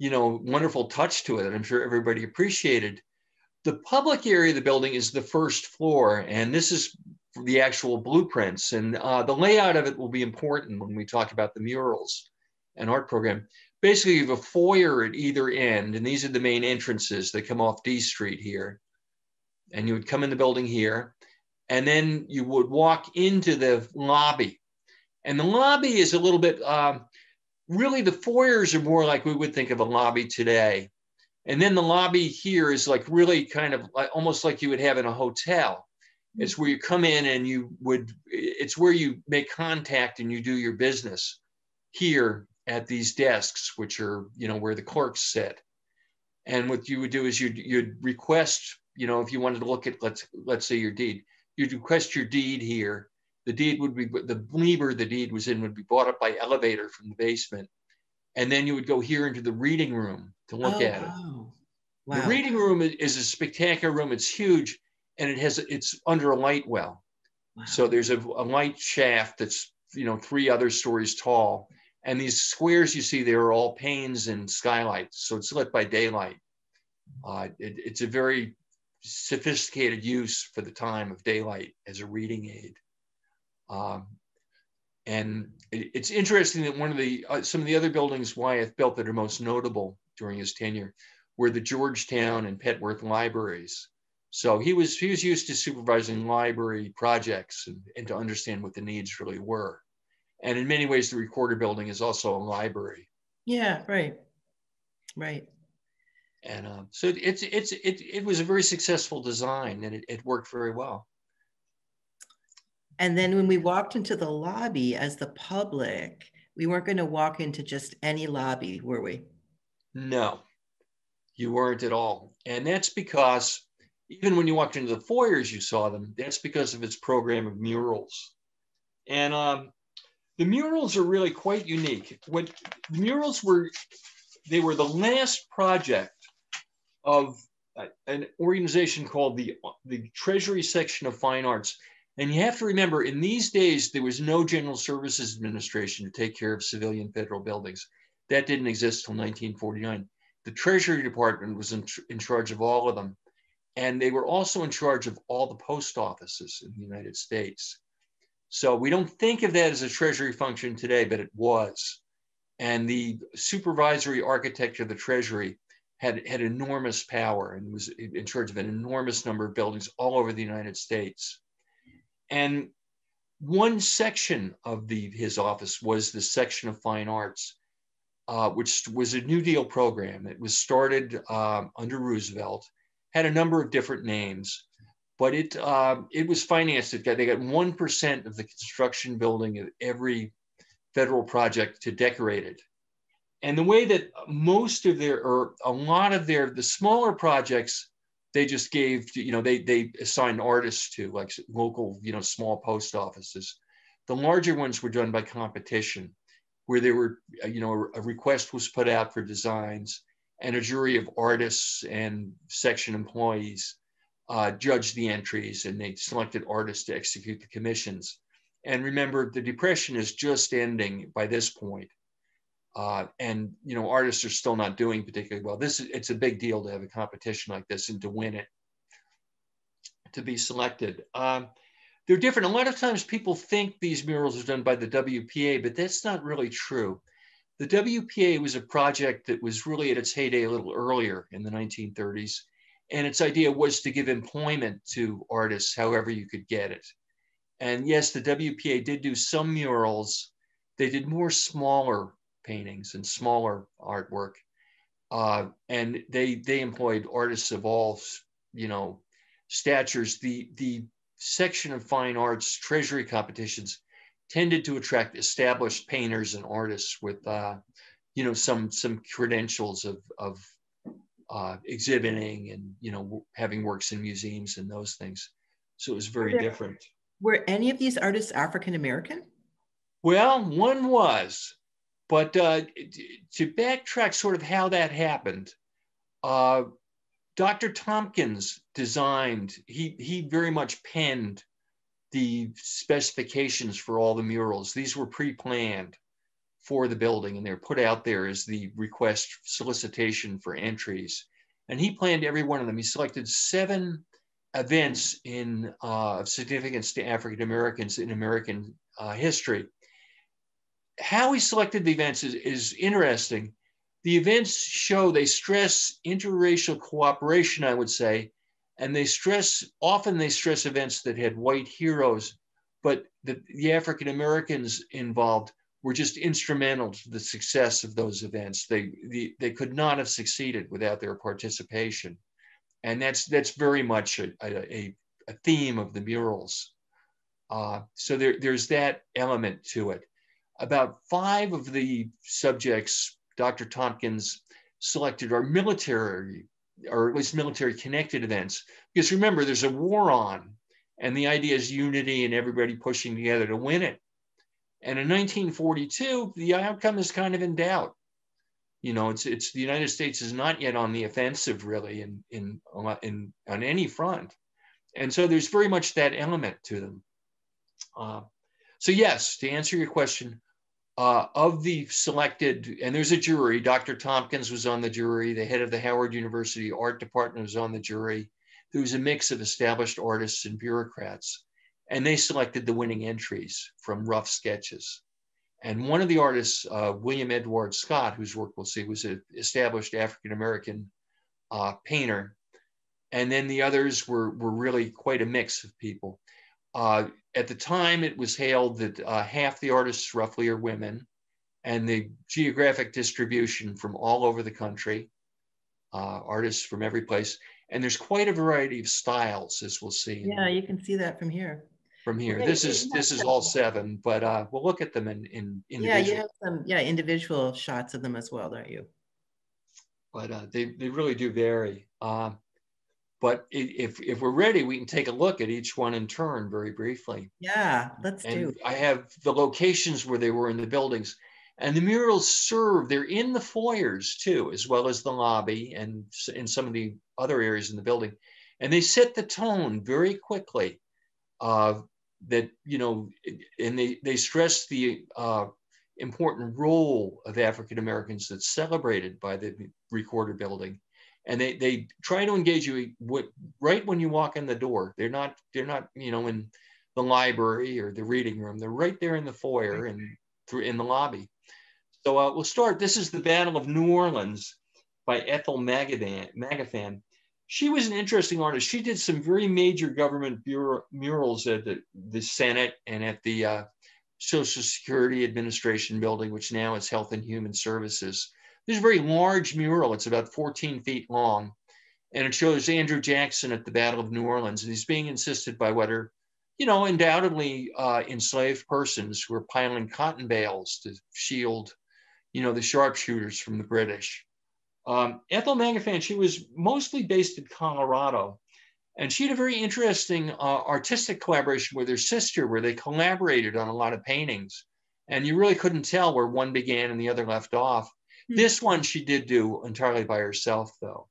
you know, wonderful touch to it that I'm sure everybody appreciated. The public area of the building is the first floor, and this is the actual blueprints. And uh, the layout of it will be important when we talk about the murals and art program. Basically, you have a foyer at either end, and these are the main entrances that come off D Street here. And you would come in the building here, and then you would walk into the lobby. And the lobby is a little bit, um, really the foyers are more like we would think of a lobby today. And then the lobby here is like really kind of like, almost like you would have in a hotel. It's where you come in and you would, it's where you make contact and you do your business here at these desks, which are, you know, where the clerks sit. And what you would do is you'd, you'd request, you know, if you wanted to look at, let's, let's say your deed, you'd request your deed here. The deed would be the liber the deed was in would be brought up by elevator from the basement. And then you would go here into the reading room to look oh, at it. wow. Wow. the reading room is a spectacular room. It's huge and it has it's under a light well. Wow. so there's a, a light shaft that's you know three other stories tall. And these squares you see there are all panes and skylights. So it's lit by daylight. Uh, it, it's a very sophisticated use for the time of daylight as a reading aid um, and it, it's interesting that one of the uh, some of the other buildings Wyeth built that are most notable during his tenure were the Georgetown and Petworth libraries. So he was he was used to supervising library projects and, and to understand what the needs really were. And in many ways, the recorder building is also a library.
Yeah, right, right.
And uh, so it's it's it, it was a very successful design, and it, it worked very well.
And then when we walked into the lobby as the public, we weren't going to walk into just any lobby, were we?
No, you weren't at all. And that's because even when you walked into the foyers, you saw them. That's because of its program of murals. And um, the murals are really quite unique. What murals were, they were the last project of uh, an organization called the, the Treasury Section of Fine Arts and you have to remember, in these days, there was no General Services Administration to take care of civilian federal buildings. That didn't exist until 1949. The Treasury Department was in, in charge of all of them. And they were also in charge of all the post offices in the United States. So we don't think of that as a Treasury function today, but it was. And the supervisory architecture of the Treasury had, had enormous power and was in charge of an enormous number of buildings all over the United States. And one section of the his office was the section of fine arts, uh, which was a New Deal program. It was started uh, under Roosevelt, had a number of different names, but it uh, it was financed. It got, they got one percent of the construction building of every federal project to decorate it. And the way that most of their or a lot of their the smaller projects they just gave you know they they assigned artists to like local you know small post offices. The larger ones were done by competition where there were uh, you know a request was put out for designs and a jury of artists and section employees uh, judged the entries and they selected artists to execute the commissions. And remember the depression is just ending by this point uh, and you know, artists are still not doing particularly well. This is it's a big deal to have a competition like this and to win it, to be selected. Um, they're different. A lot of times people think these murals are done by the WPA, but that's not really true. The WPA was a project that was really at its heyday a little earlier in the 1930s. And its idea was to give employment to artists however you could get it. And yes, the WPA did do some murals. They did more smaller paintings and smaller artwork. Uh, and they they employed artists of all you know statures. The the section of fine arts treasury competitions tended to attract established painters and artists with uh, you know some some credentials of of uh, exhibiting and you know having works in museums and those things. So it was very
were
different.
Were any of these artists African American?
Well, one was. But uh, to backtrack sort of how that happened, uh, Dr. Thompkins designed, he, he very much penned the specifications for all the murals. These were pre-planned for the building and they're put out there as the request solicitation for entries. And he planned every one of them. He selected seven events in uh, of significance to African Americans in American uh, history how he selected the events is, is interesting. The events show they stress interracial cooperation, I would say, and they stress often they stress events that had white heroes, but the, the African Americans involved were just instrumental to the success of those events. They the, they could not have succeeded without their participation, and that's that's very much a, a, a theme of the murals. Uh, so there, there's that element to it about five of the subjects Dr. Thompkins selected are military, or at least military connected events. Because remember, there's a war on, and the idea is unity and everybody pushing together to win it. And in 1942, the outcome is kind of in doubt. You know, it's it's the United States is not yet on the offensive really in in in on any front, and so there's very much that element to them. Uh, so yes, to answer your question, uh, of the selected, and there's a jury, Dr. Thompkins was on the jury, the head of the Howard University art department was on the jury. There was a mix of established artists and bureaucrats, and they selected the winning entries from rough sketches. And one of the artists, uh, William Edward Scott, whose work we'll see, was an established African American uh, painter. And then the others were, were really quite a mix of people. Uh, at the time, it was hailed that uh, half the artists roughly are women, and the geographic distribution from all over the country, uh, artists from every place. And there's quite a variety of styles, as we'll see.
Yeah, you can see that from here.
From here, okay, this is this is all seven, but uh, we'll look at them in in individual.
Yeah, you have some yeah individual shots of them as well, don't you?
But uh, they they really do vary. Um, but if, if we're ready, we can take a look at each one in turn very briefly.
Yeah, let's
and
do.
I have the locations where they were in the buildings. And the murals serve, they're in the foyers too, as well as the lobby and in some of the other areas in the building. And they set the tone very quickly uh, that, you know, and they, they stress the uh, important role of African Americans that's celebrated by the recorder building and they they try to engage you right when you walk in the door. They're not they're not you know in the library or the reading room. They're right there in the foyer and through in the lobby. So uh, we'll start. This is the Battle of New Orleans by Ethel Magadan, Magafan. she was an interesting artist. She did some very major government bureau, murals at the, the Senate and at the uh, Social Security Administration building, which now is Health and Human Services. There's a very large mural. It's about 14 feet long, and it shows Andrew Jackson at the Battle of New Orleans, and he's being insisted by what are, you know, undoubtedly uh, enslaved persons who are piling cotton bales to shield, you know, the sharpshooters from the British. Um, Ethel Magafan, she was mostly based in Colorado. And she had a very interesting uh, artistic collaboration with her sister where they collaborated on a lot of paintings. And you really couldn't tell where one began and the other left off. Mm-hmm. This one she did do entirely by herself, though.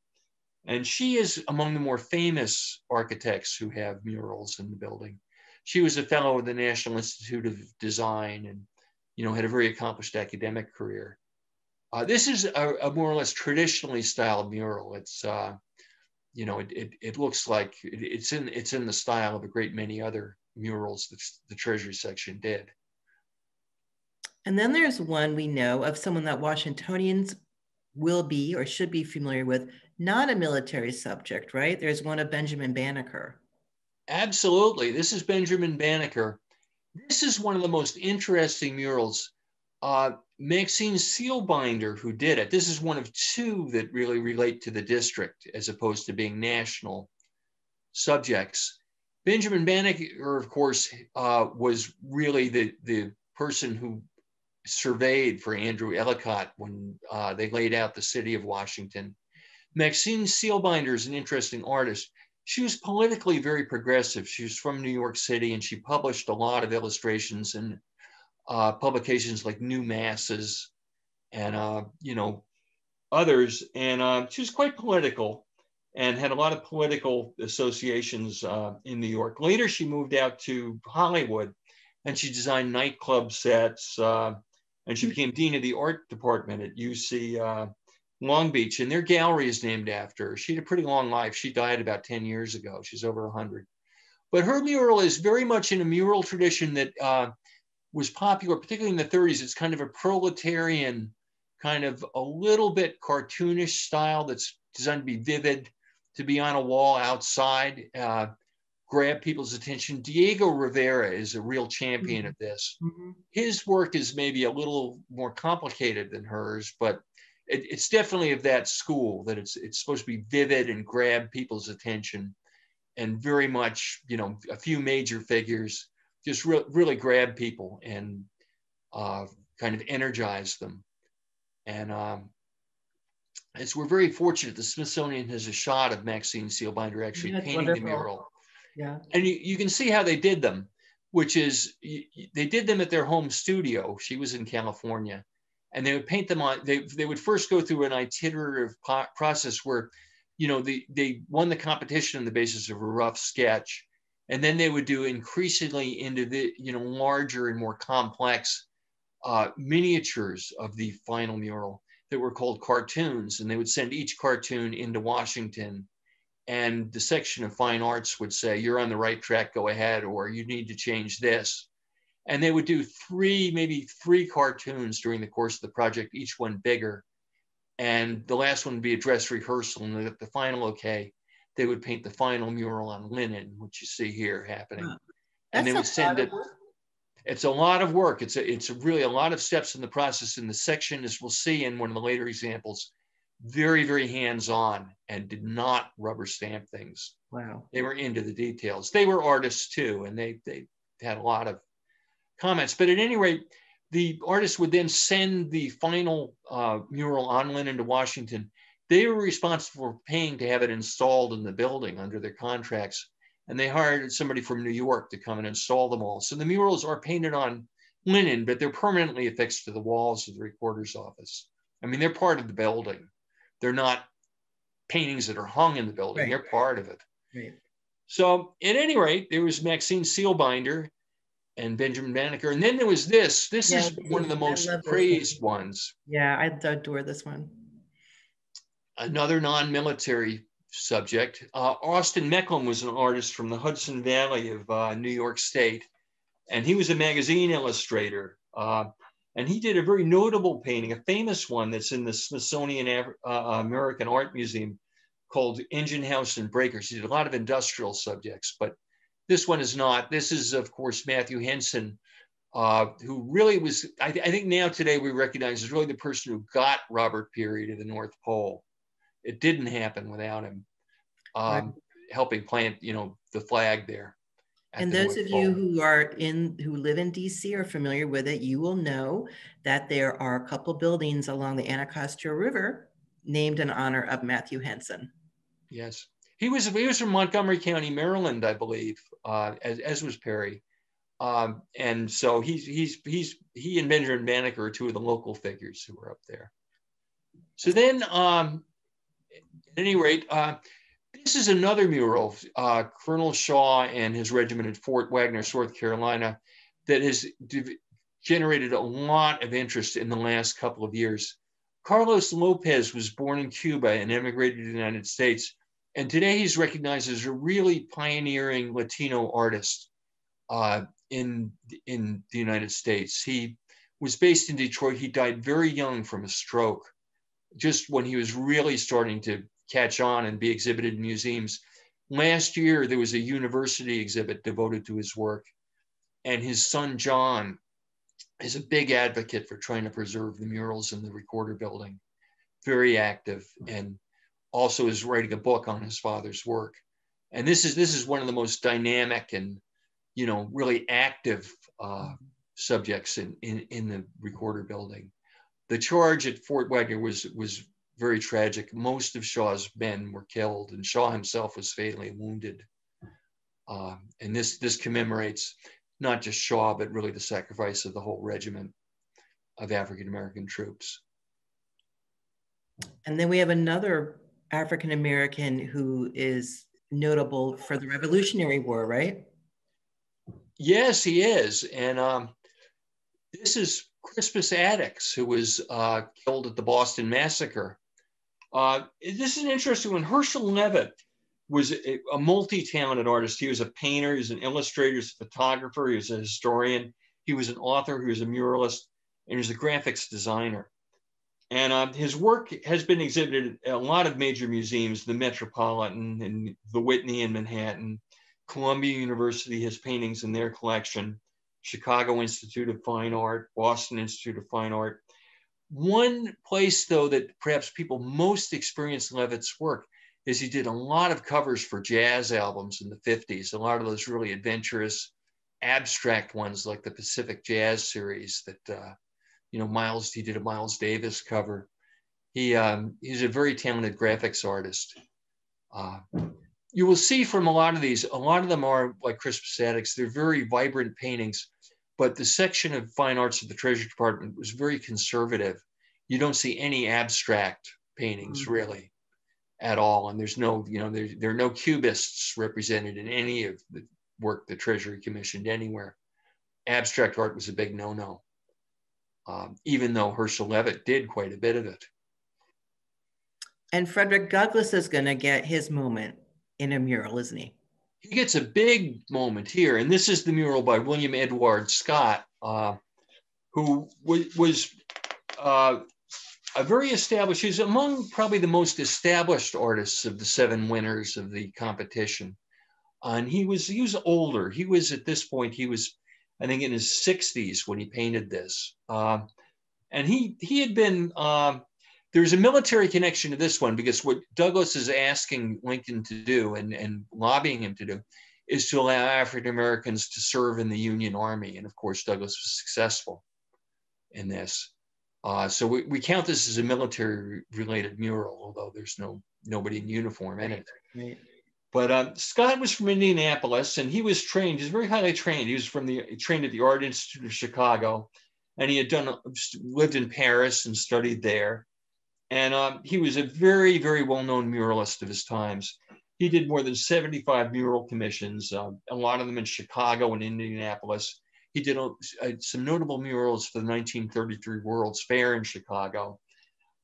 And she is among the more famous architects who have murals in the building. She was a fellow of the National Institute of Design and, you know, had a very accomplished academic career. Uh, this is a, a, more or less traditionally styled mural. It's, uh, you know, it, it, it looks like it, it's in it's in the style of a great many other murals that the Treasury section did.
And then there's one we know of someone that Washingtonians will be or should be familiar with, not a military subject, right? There's one of Benjamin Banneker.
Absolutely. This is Benjamin Banneker. This is one of the most interesting murals. Uh, Maxine Seelbinder, who did it, this is one of two that really relate to the district as opposed to being national subjects. Benjamin Banneker, of course, uh, was really the, the person who surveyed for Andrew Ellicott when uh, they laid out the city of Washington. Maxine Seelbinder is an interesting artist. She was politically very progressive. She was from New York City and she published a lot of illustrations and uh, publications like New Masses and, uh, you know, others. And uh, she was quite political and had a lot of political associations uh, in New York. Later, she moved out to Hollywood and she designed nightclub sets. Uh, and she became dean of the art department at UC uh, Long Beach. And their gallery is named after her. She had a pretty long life. She died about 10 years ago. She's over 100. But her mural is very much in a mural tradition that was popular, particularly in the 30s. It's kind of a proletarian, kind of a little bit cartoonish style that's designed to be vivid, to be on a wall outside, uh, grab people's attention. Diego Rivera is a real champion mm-hmm. of this. Mm-hmm. His work is maybe a little more complicated than hers, but it, it's definitely of that school that it's it's supposed to be vivid and grab people's attention, and very much you know a few major figures just re- really grab people and uh, kind of energize them. And um, as we're very fortunate, the Smithsonian has a shot of Maxine Seelbinder actually painting wonderful. the mural.
Yeah.
And you, you can see how they did them, which is they did them at their home studio. She was in California. And they would paint them on, they, they would first go through an iterative process where, you know, they, they won the competition on the basis of a rough sketch and then they would do increasingly into the you know larger and more complex uh, miniatures of the final mural that were called cartoons and they would send each cartoon into washington and the section of fine arts would say you're on the right track go ahead or you need to change this and they would do three maybe three cartoons during the course of the project each one bigger and the last one would be a dress rehearsal and the, the final okay they would paint the final mural on linen, which you see here happening. Wow. And they would send it. It's a lot of work. It's a, it's really a lot of steps in the process. In the section, as we'll see in one of the later examples, very, very hands-on and did not rubber stamp things.
Wow.
They were into the details. They were artists too, and they they had a lot of comments. But at any rate, the artist would then send the final uh, mural on linen to Washington they were responsible for paying to have it installed in the building under their contracts. And they hired somebody from New York to come and install them all. So the murals are painted on linen, but they're permanently affixed to the walls of the recorder's office. I mean, they're part of the building. They're not paintings that are hung in the building. Right. They're part of it.
Right.
So at any rate, there was Maxine Seelbinder and Benjamin Banneker. And then there was this. This yeah, is one of the most praised ones.
Yeah, I adore this one
another non-military subject. Uh, Austin Mecklem was an artist from the Hudson Valley of uh, New York State, and he was a magazine illustrator. Uh, and he did a very notable painting, a famous one that's in the Smithsonian uh, American Art Museum called Engine House and Breakers. He did a lot of industrial subjects, but this one is not. This is, of course, Matthew Henson, uh, who really was, I, th- I, think now today we recognize is really the person who got Robert Peary to the North Pole. It didn't happen without him um, right. helping plant, you know, the flag there.
And those of you who are in, who live in DC are familiar with it, you will know that there are a couple buildings along the Anacostia River named in honor of Matthew Henson.
Yes. He was, he was from Montgomery County, Maryland, I believe, uh, as, as was Peary, Um, and so he's he's he's he and Benjamin Banneker are two of the local figures who were up there. So then, um, at any rate, uh, this is another mural, uh, Colonel Shaw and his regiment at Fort Wagner, North Carolina, that has generated a lot of interest in the last couple of years. Carlos Lopez was born in Cuba and emigrated to the United States. And today he's recognized as a really pioneering Latino artist. Uh, in, in the United States. He was based in Detroit. He died very young from a stroke, just when he was really starting to catch on and be exhibited in museums. Last year, there was a university exhibit devoted to his work. And his son, John, is a big advocate for trying to preserve the murals in the recorder building, very active, and also is writing a book on his father's work. And this is this is one of the most dynamic and you know, really active uh, subjects in, in, in the recorder building. The charge at Fort Wagner was, was very tragic. Most of Shaw's men were killed, and Shaw himself was fatally wounded. Uh, and this, this commemorates not just Shaw, but really the sacrifice of the whole regiment of African American troops.
And then we have another African American who is notable for the Revolutionary War, right?
Yes, he is. And um, this is Crispus Attucks, who was uh, killed at the Boston Massacre. Uh, this is an interesting one. Herschel Levit was a, a multi talented artist. He was a painter, he was an illustrator, he was a photographer, he was a historian, he was an author, he was a muralist, and he was a graphics designer. And uh, his work has been exhibited at a lot of major museums, the Metropolitan and the Whitney in Manhattan, Columbia University has paintings in their collection, Chicago Institute of Fine Art, Boston Institute of Fine Art. One place, though, that perhaps people most experience Levit's work is he did a lot of covers for jazz albums in the 50s, a lot of those really adventurous, abstract ones like the Pacific Jazz series that, uh, you know, Miles, he did a Miles Davis cover. He, um, he's a very talented graphics artist. Uh, you will see from a lot of these, a lot of them are like Crispus Attucks. They're very vibrant paintings, but the section of fine arts of the Treasury Department was very conservative. You don't see any abstract paintings mm-hmm. really at all. And there's no, you know, there, there are no cubists represented in any of the work the Treasury commissioned anywhere. Abstract art was a big no-no, um, even though Herschel Levit did quite a bit of it.
And Frederick Douglass is going to get his moment in a mural, isn't he?
He gets a big moment here, and this is the mural by William Edward Scott, uh, who was uh, a very established. He's among probably the most established artists of the seven winners of the competition, uh, and he was he was older. He was at this point he was, I think, in his 60s when he painted this, uh, and he he had been um, there's a military connection to this one because what Douglass is asking Lincoln to do and, and lobbying him to do is to allow African Americans to serve in the Union Army. And of course, Douglass was successful in this. Uh, so we, we count this as a military related mural, although there's no nobody in uniform in it. Right. But um, Scott was from Indianapolis and he was trained, he's very highly trained. He was from the trained at the Art Institute of Chicago and he had done lived in Paris and studied there. And um, he was a very, very well known muralist of his times. He did more than 75 mural commissions, uh, a lot of them in Chicago and Indianapolis. He did a, some notable murals for the 1933 World's Fair in Chicago.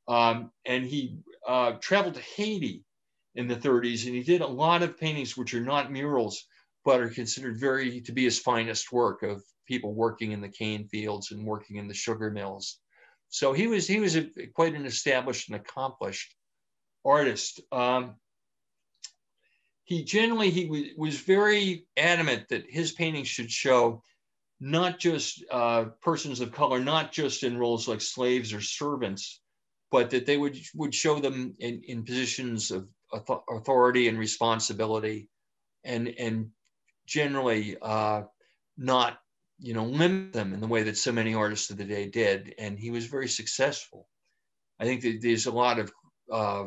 Um, and he uh, traveled to Haiti in the 30s, and he did a lot of paintings which are not murals, but are considered very to be his finest work of people working in the cane fields and working in the sugar mills. So he was he was a, quite an established and accomplished artist. Um, he generally he was, was very adamant that his paintings should show not just uh, persons of color, not just in roles like slaves or servants, but that they would would show them in, in positions of authority and responsibility, and and generally uh, not you know limit them in the way that so many artists of the day did. And he was very successful. I think that there's a lot of uh,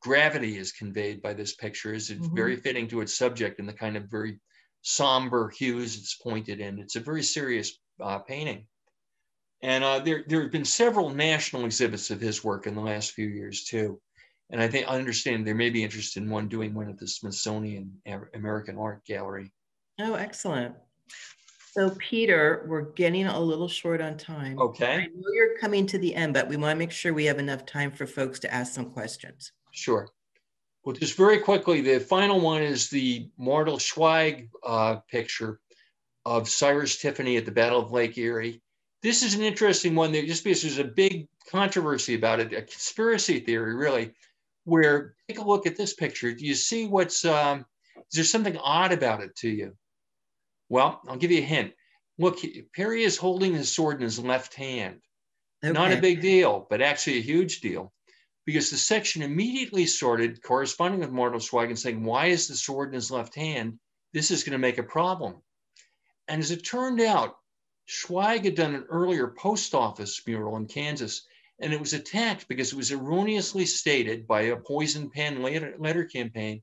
gravity is conveyed by this picture. Is it's mm-hmm. very fitting to its subject and the kind of very somber hues it's pointed in. It's a very serious uh, painting. And uh, there, there have been several national exhibits of his work in the last few years too. And I think I understand there may be interest in one doing one at the Smithsonian American Art Gallery.
Oh, excellent. So Peter, we're getting a little short on time.
Okay.
I know you're coming to the end, but we want to make sure we have enough time for folks to ask some questions.
Sure. Well, just very quickly, the final one is the Martyl Schweig uh, picture of Cyrus Tiffany at the Battle of Lake Erie. This is an interesting one there just because there's a big controversy about it, a conspiracy theory, really, where take a look at this picture. Do you see what's, um, is there something odd about it to you? Well, I'll give you a hint. Look, Perry is holding his sword in his left hand. Okay. Not a big deal, but actually a huge deal because the section immediately sorted corresponding with Martyl Schweig and saying, why is the sword in his left hand? This is going to make a problem. And as it turned out, Schweig had done an earlier post office mural in Kansas, and it was attacked because it was erroneously stated by a poison pen letter, letter campaign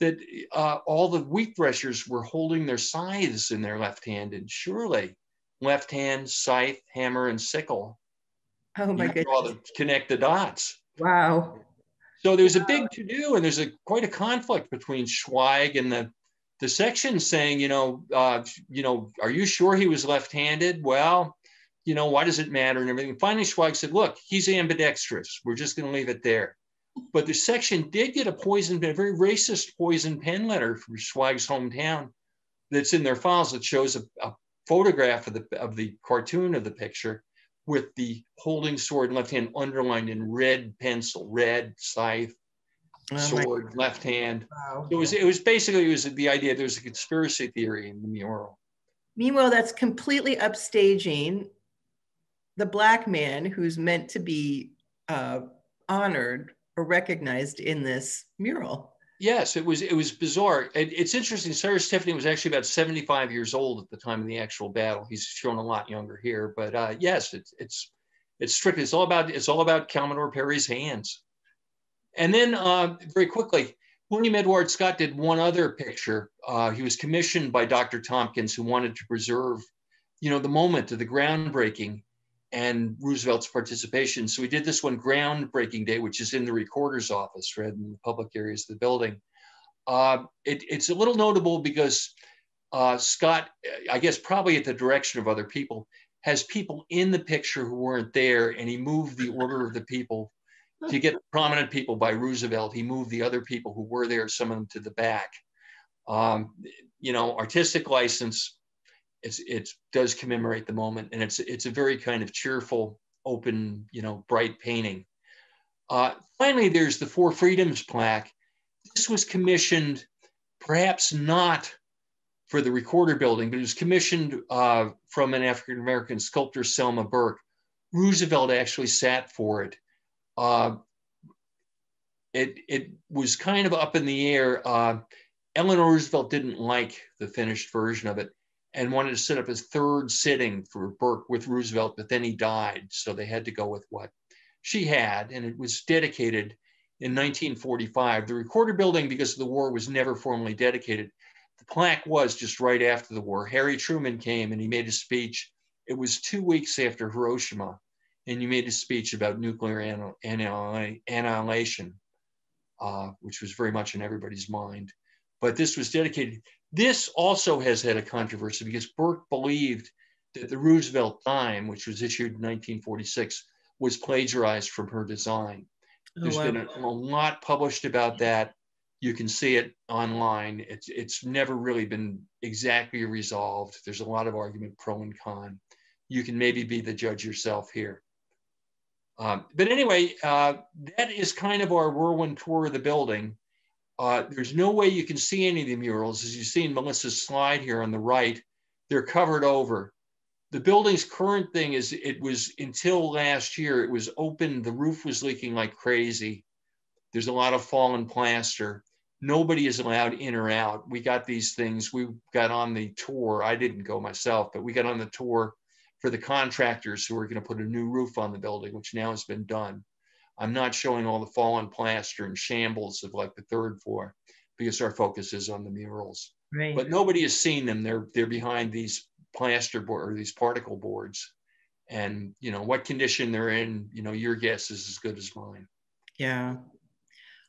that uh, all the wheat threshers were holding their scythes in their left hand, and surely left hand, scythe, hammer, and sickle.
Oh my goodness.
Connect the dots.
Wow.
So there's a big to do, and there's a quite a conflict between Schweig and the the section saying, you know, uh, you know, are you sure he was left-handed? Well, you know, why does it matter and everything? Finally, Schweig said, look, he's ambidextrous. We're just going to leave it there. But the section did get a poison, a very racist poison pen letter from Schweig's hometown that's in their files that shows a, a photograph of the of the cartoon of the picture with the holding sword in left hand underlined in red pencil, red scythe, oh sword, left hand. Wow. It was it was basically it was the idea there was a conspiracy theory in the mural.
Meanwhile, that's completely upstaging the black man who's meant to be uh, honored or recognized in this mural.
Yes, it was it was bizarre. It, it's interesting. Cyrus Tiffany was actually about 75 years old at the time of the actual battle. He's shown a lot younger here, but uh, yes, it's it's it's strictly it's all about it's all about Commodore Perry's hands. And then uh, very quickly, William Edward Scott did one other picture. Uh, he was commissioned by Dr. Thompkins, who wanted to preserve, you know, the moment of the groundbreaking and Roosevelt's participation. So we did this one groundbreaking day, which is in the recorder's office rather than the public areas of the building. Uh, it, it's a little notable because uh, Scott, I guess probably at the direction of other people, has people in the picture who weren't there, and he moved the order of the people to get prominent people by Roosevelt. He moved the other people who were there, some of them to the back. Um, you know, artistic license it's, it does commemorate the moment and it's, it's a very kind of cheerful, open, you know, bright painting. Uh, finally, there's the Four Freedoms plaque. This was commissioned perhaps not for the recorder building, but it was commissioned uh, from an African American sculptor, Selma Burke. Roosevelt actually sat for it. Uh, it, it was kind of up in the air. Uh, Eleanor Roosevelt didn't like the finished version of it and wanted to set up his third sitting for Burke with Roosevelt, but then he died. So they had to go with what she had, and it was dedicated in 1945. The recorder building, because of the war, was never formally dedicated. The plaque was just right after the war. Harry Truman came and he made a speech. It was two weeks after Hiroshima, and he made a speech about nuclear annihilation, uh, which was very much in everybody's mind. But this was dedicated this also has had a controversy because Burke believed that the Roosevelt dime, which was issued in 1946, was plagiarized from her design. Oh, There's wow. been a, a, lot published about that. You can see it online. It's, it's never really been exactly resolved. There's a lot of argument pro and con. You can maybe be the judge yourself here. Um, but anyway, uh, that is kind of our whirlwind tour of the building. Uh, there's no way you can see any of the murals. As you see in Melissa's slide here on the right, they're covered over. The building's current thing is it was until last year, it was open, the roof was leaking like crazy. There's a lot of fallen plaster. Nobody is allowed in or out. We got these things. We got on the tour. I didn't go myself, but we got on the tour for the contractors who are going to put a new roof on the building, which now has been done. I'm not showing all the fallen plaster and shambles of like the third floor because our focus is on the murals. Right. But nobody has seen them. They're they're behind these plaster board or these particle boards. And you know what condition they're in, you know, your guess is as good as mine.
Yeah.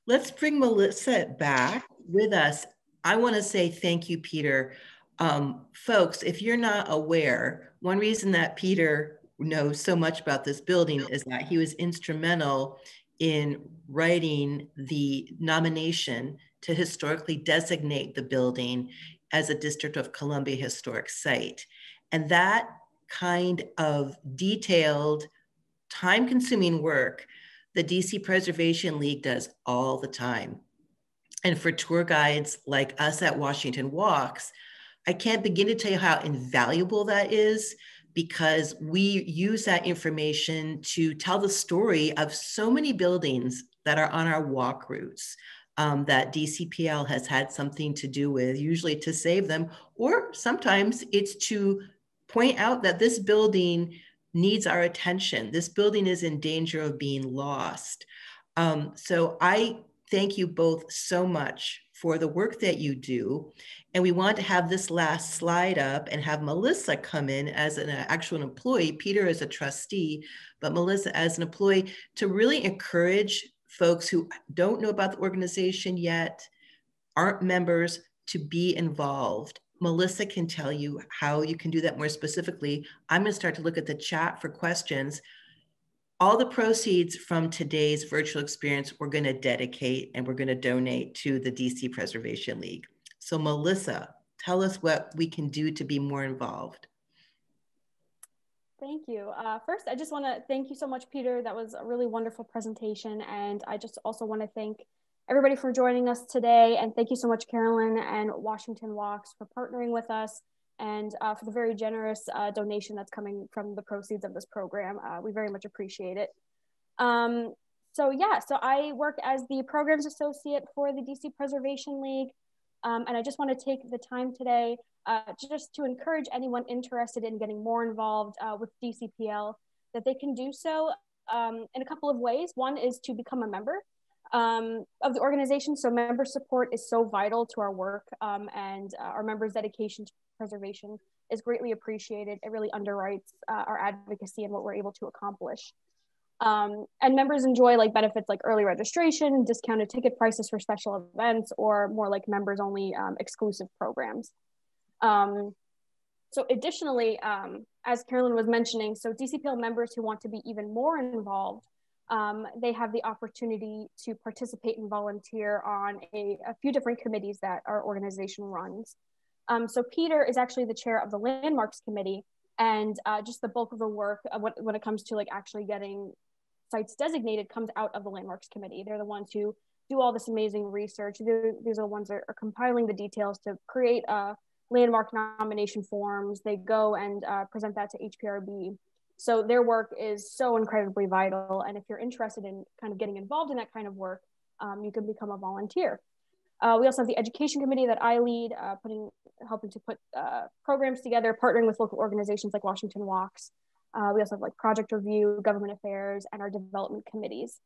Let's bring Melissa back with us. I want to say thank you, Peter. Um, folks, if you're not aware, one reason that Peter knows so much about this building is that he was instrumental in writing the nomination to historically designate the building as a District of Columbia historic site. And that kind of detailed, time consuming work the DC Preservation League does all the time. And for tour guides like us at Washington Walks, I can't begin to tell you how invaluable that is because we use that information to tell the story of so many buildings that are on our walk routes um, that DCPL has had something to do with, usually to save them, or sometimes it's to point out that this building needs our attention. This building is in danger of being lost. Um, so I thank you both so much for the work that you do. And we want to have this last slide up and have Melissa come in as an actual employee, Peter as a trustee, but Melissa as an employee to really encourage folks who don't know about the organization yet, aren't members, to be involved. Melissa can tell you how you can do that more specifically. I'm going to start to look at the chat for questions all the proceeds from today's virtual experience we're going to dedicate and we're going to donate to the DC Preservation League. So Melissa, tell us what we can do to be more involved.
Thank you. Uh, first, I just want to thank you so much, Peter. That was a really wonderful presentation. And I just also want to thank everybody for joining us today. And thank you so much, Carolyn and Washington Walks for partnering with us and uh, for the very generous uh, donation that's coming from the proceeds of this program. Uh, we very much appreciate it. Um, so yeah, so I work as the programs associate for the DC Preservation League. Um, and I just want to take the time today uh, just to encourage anyone interested in getting more involved uh, with DCPL that they can do so um, in a couple of ways. One is to become a member um, of the organization. So member support is so vital to our work um, and uh, our members' dedication to preservation is greatly appreciated. It really underwrites uh, our advocacy and what we're able to accomplish. Um, and members enjoy like benefits like early registration, discounted ticket prices for special events, or more like members only um, exclusive programs. Um, so additionally, um, as Carolyn was mentioning, so DCPL members who want to be even more involved, um, they have the opportunity to participate and volunteer on a, a few different committees that our organization runs. Um, so Peter is actually the chair of the landmarks committee and uh, just the bulk of the work of what, when it comes to like actually getting sites designated comes out of the landmarks committee. They're the ones who do all this amazing research. They're, these are the ones that are compiling the details to create uh, landmark nomination forms. They go and uh, present that to HPRB. So their work is so incredibly vital. And if you're interested in kind of getting involved in that kind of work, um, you can become a volunteer. Uh, we also have the education committee that I lead, uh, putting, helping to put uh, programs together, partnering with local organizations like Washington Walks. Uh, we also have like project review, government affairs, and our development committees.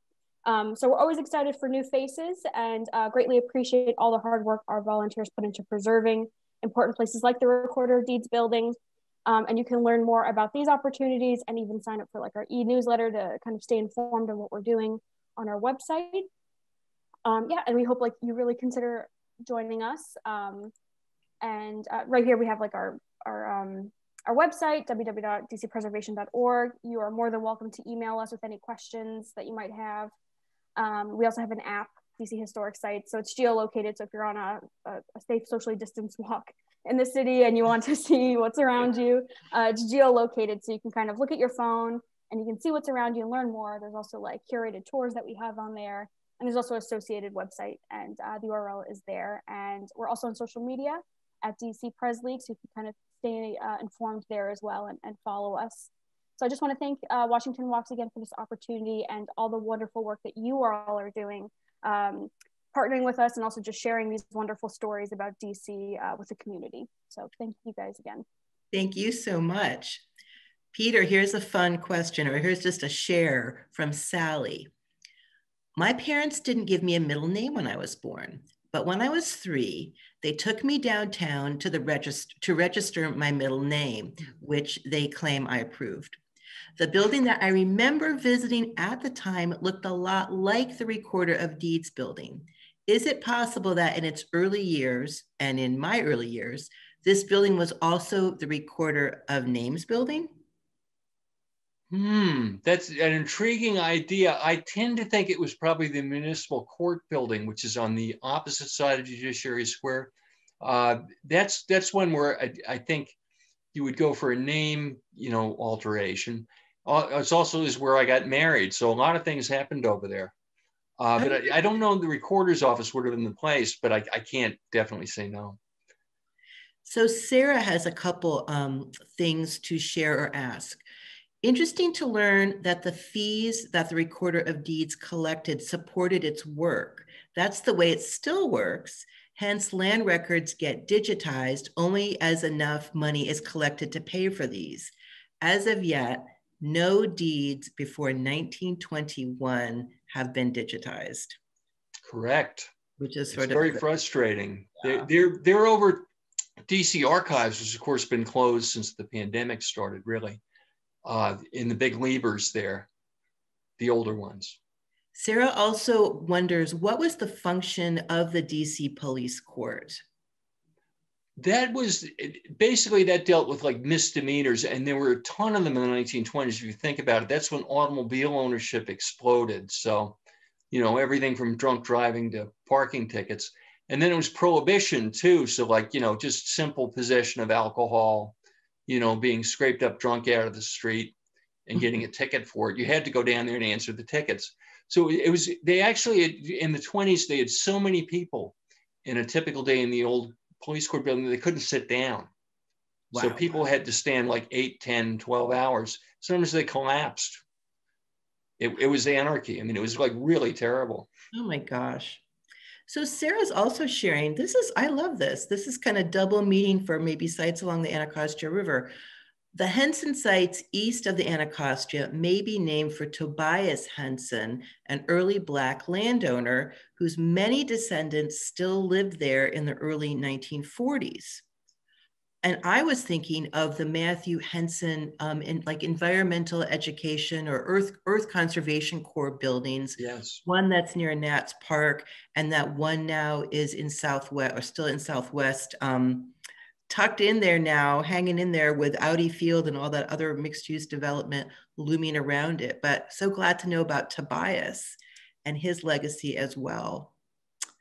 Um, so we're always excited for new faces and uh, greatly appreciate all the hard work our volunteers put into preserving important places like the Recorder of Deeds building. Um, and you can learn more about these opportunities and even sign up for like our e-newsletter to kind of stay informed on what we're doing on our website um, yeah, and we hope like you really consider joining us. Um, and uh, right here we have like our our um, our website www.dcpreservation.org. You are more than welcome to email us with any questions that you might have. Um, we also have an app, DC Historic Sites, so it's geolocated. So if you're on a, a, a safe, socially distanced walk in the city and you want to see what's around you, uh, it's geolocated, so you can kind of look at your phone and you can see what's around you and learn more. There's also like curated tours that we have on there And there's also associated website, and uh, the URL is there. And we're also on social media at DC Pres League, so you can kind of stay uh, informed there as well and, and follow us. So I just want to thank uh, Washington Walks again for this opportunity and all the wonderful work that you all are doing, um, partnering with us and also just sharing these wonderful stories about DC uh, with the community. So thank you guys again.
Thank you so much. Peter, here's a fun question, or here's just a share from Sally. My parents didn't give me a middle name when I was born, but when I was three, they took me downtown to the register to register my middle name, which they claim I approved. The building that I remember visiting at the time looked a lot like the Recorder of Deeds building. Is it possible that in its early years, and in my early years, this building was also the Recorder of Names building?
Hmm, that's an intriguing idea. I tend to think it was probably the municipal court building, which is on the opposite side of Judiciary Square. Uh, that's that's one where I, I, think you would go for a name, you know, alteration. Uh, it's also is where I got married, so a lot of things happened over there. Uh, but I, I, don't know the recorder's office would have been the place, but I, I can't definitely say no.
So Sarah has a couple um, things to share or ask. Interesting to learn that the fees that the Recorder of Deeds collected supported its work. That's the way it still works. Hence, land records get digitized only as enough money is collected to pay for these. As of yet, no deeds before 1921 have been digitized.
Correct.
Which is
sort
it's
of very frustrating. Yeah. They're, they're, they're over DC archives, which of course been closed since the pandemic started, really uh, in the big libers there, the older ones.
Sarah also wonders what was the function of the DC police court?
That was basically that dealt with like misdemeanors, and there were a ton of them in the 1920s. If you think about it, that's when automobile ownership exploded. So, you know, everything from drunk driving to parking tickets. And then it was prohibition too. So, like, you know, just simple possession of alcohol, you know, being scraped up drunk out of the street and getting mm-hmm. a ticket for it. You had to go down there and answer the tickets. So it was, they actually, in the 20s, they had so many people in a typical day in the old police court building, they couldn't sit down. Wow. So people had to stand like 8, 10, 12 hours. Sometimes they collapsed. It, it was anarchy. I mean, it was like really terrible.
Oh my gosh. So Sarah's also sharing, this is, I love this. This is kind of double meaning for maybe sites along the Anacostia River. The Henson sites east of the Anacostia may be named for Tobias Henson, an early Black landowner whose many descendants still lived there in the early 1940s and I was thinking of the Matthew Henson um, in like environmental education or Earth Earth Conservation Corps buildings.
Yes.
One that's near Nats Park, and that one now is in Southwest or still in Southwest, um, tucked in there now, hanging in there with Audi Field and all that other mixed use development looming around it. But so glad to know about Tobias and his legacy as well.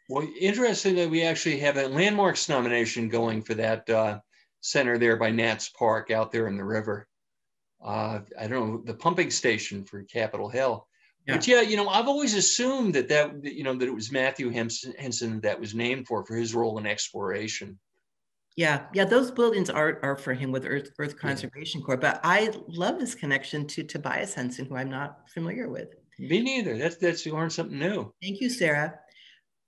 Well, interesting that we actually have a landmarks nomination going for that. Uh, center there by Nats Park out there in the river. Uh, I don't know, the pumping station for Capitol Hill. Yeah. But yeah, you know, I've always assumed that that, you know, that it was Matthew Henson that was named for, for his role in exploration.
Yeah, yeah, those buildings are, are for him with Earth, Earth Conservation yeah. Corps. But I love this connection to Tobias Henson, who I'm not familiar with.
Me neither. That's that's you learn something new.
Thank you, Sarah.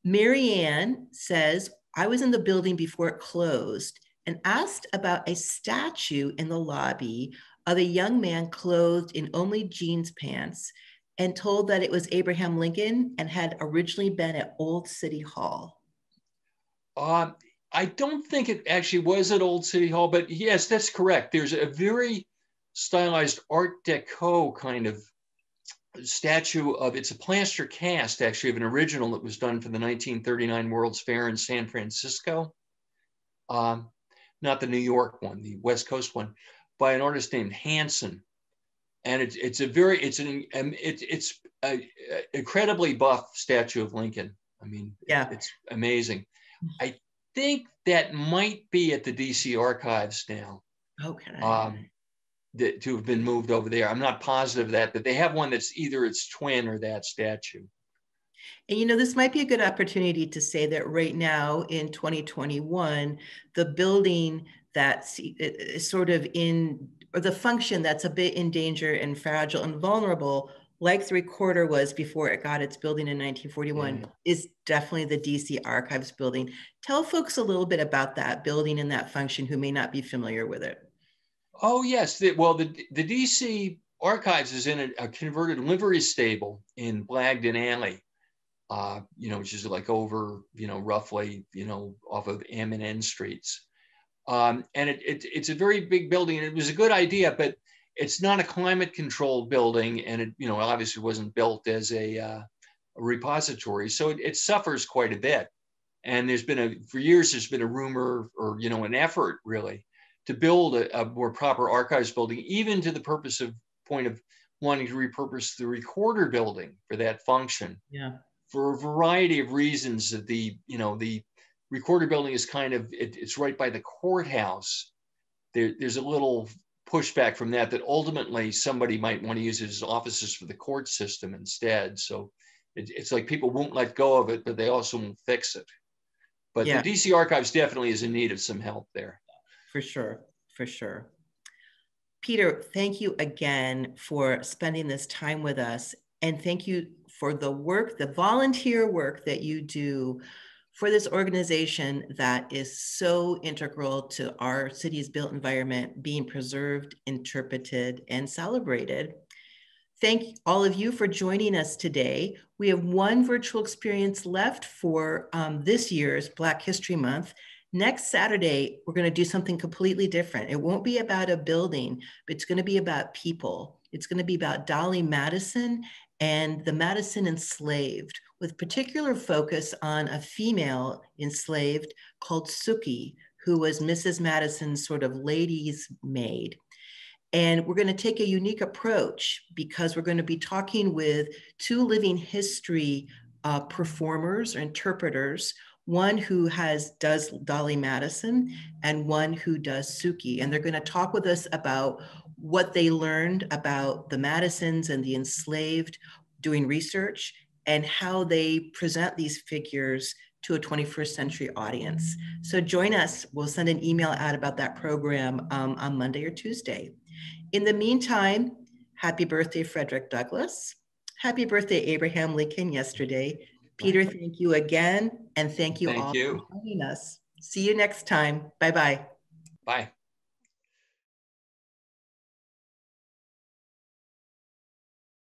Marianne says, I was in the building before it closed and asked about a statue in the lobby of a young man clothed in only jeans pants and told that it was Abraham Lincoln and had originally been at Old City Hall.
Uh, I don't think it actually was at Old City Hall, but yes, that's correct. There's a very stylized Art Deco kind of statue of it's a plaster cast actually of an original that was done for the 1939 World's Fair in San Francisco. Um, not the New York one, the West Coast one, by an artist named Hanson. And it's, it's a very, it's an, um, it's, it's an incredibly buff statue of Lincoln. I mean, yeah, it's amazing. I think that might be at the DC archives now.
Okay.
Um, that, to have been moved over there. I'm not positive of that, but they have one that's either its twin or that statue.
And you know, this might be a good opportunity to say that right now in 2021, the building that's sort of in, or the function that's a bit in danger and fragile and vulnerable, like the recorder was before it got its building in 1941, mm. is definitely the DC Archives building. Tell folks a little bit about that building and that function who may not be familiar with it.
Oh, yes. The, well, the, the DC Archives is in a, a converted livery stable in Blagden Alley uh, you know, which is like over, you know, roughly, you know, off of M and N streets. Um, and it, it, it's a very big building. And it was a good idea, but it's not a climate controlled building. And it, you know, obviously wasn't built as a, uh, a repository. So it, it, suffers quite a bit. And there's been a, for years, there's been a rumor or, you know, an effort really to build a, a more proper archives building, even to the purpose of point of wanting to repurpose the recorder building for that function.
Yeah
for a variety of reasons that the you know the recorder building is kind of it, it's right by the courthouse. There, there's a little pushback from that that ultimately somebody might want to use it as offices for the court system instead. So it, it's like people won't let go of it but they also won't fix it. But yeah. the dc archives definitely is in need of some help there.
For sure for sure. Peter thank you again for spending this time with us and thank you for the work, the volunteer work that you do for this organization that is so integral to our city's built environment being preserved, interpreted, and celebrated. Thank all of you for joining us today. We have one virtual experience left for um, this year's Black History Month. Next Saturday, we're going to do something completely different. It won't be about a building, but it's going to be about people. It's going to be about Dolley Madison and the Madison enslaved, with particular focus on a female enslaved called Sukey, who was Mrs. Madison's sort of lady's maid. And we're going to take a unique approach because we're going to be talking with two living history uh, performers or interpreters, one who has does Dolley Madison and one who does Sukey. And they're going to talk with us about what they learned about the Madisons and the enslaved doing research and how they present these figures to a 21st century audience. So join us. We'll send an email out about that program um, on Monday or Tuesday. In the meantime, happy birthday, Frederick Douglass. Happy birthday, Abraham Lincoln, yesterday. Peter, thank you again. And thank you
thank
all
you.
for joining us. See you next time. Bye-bye.
Bye.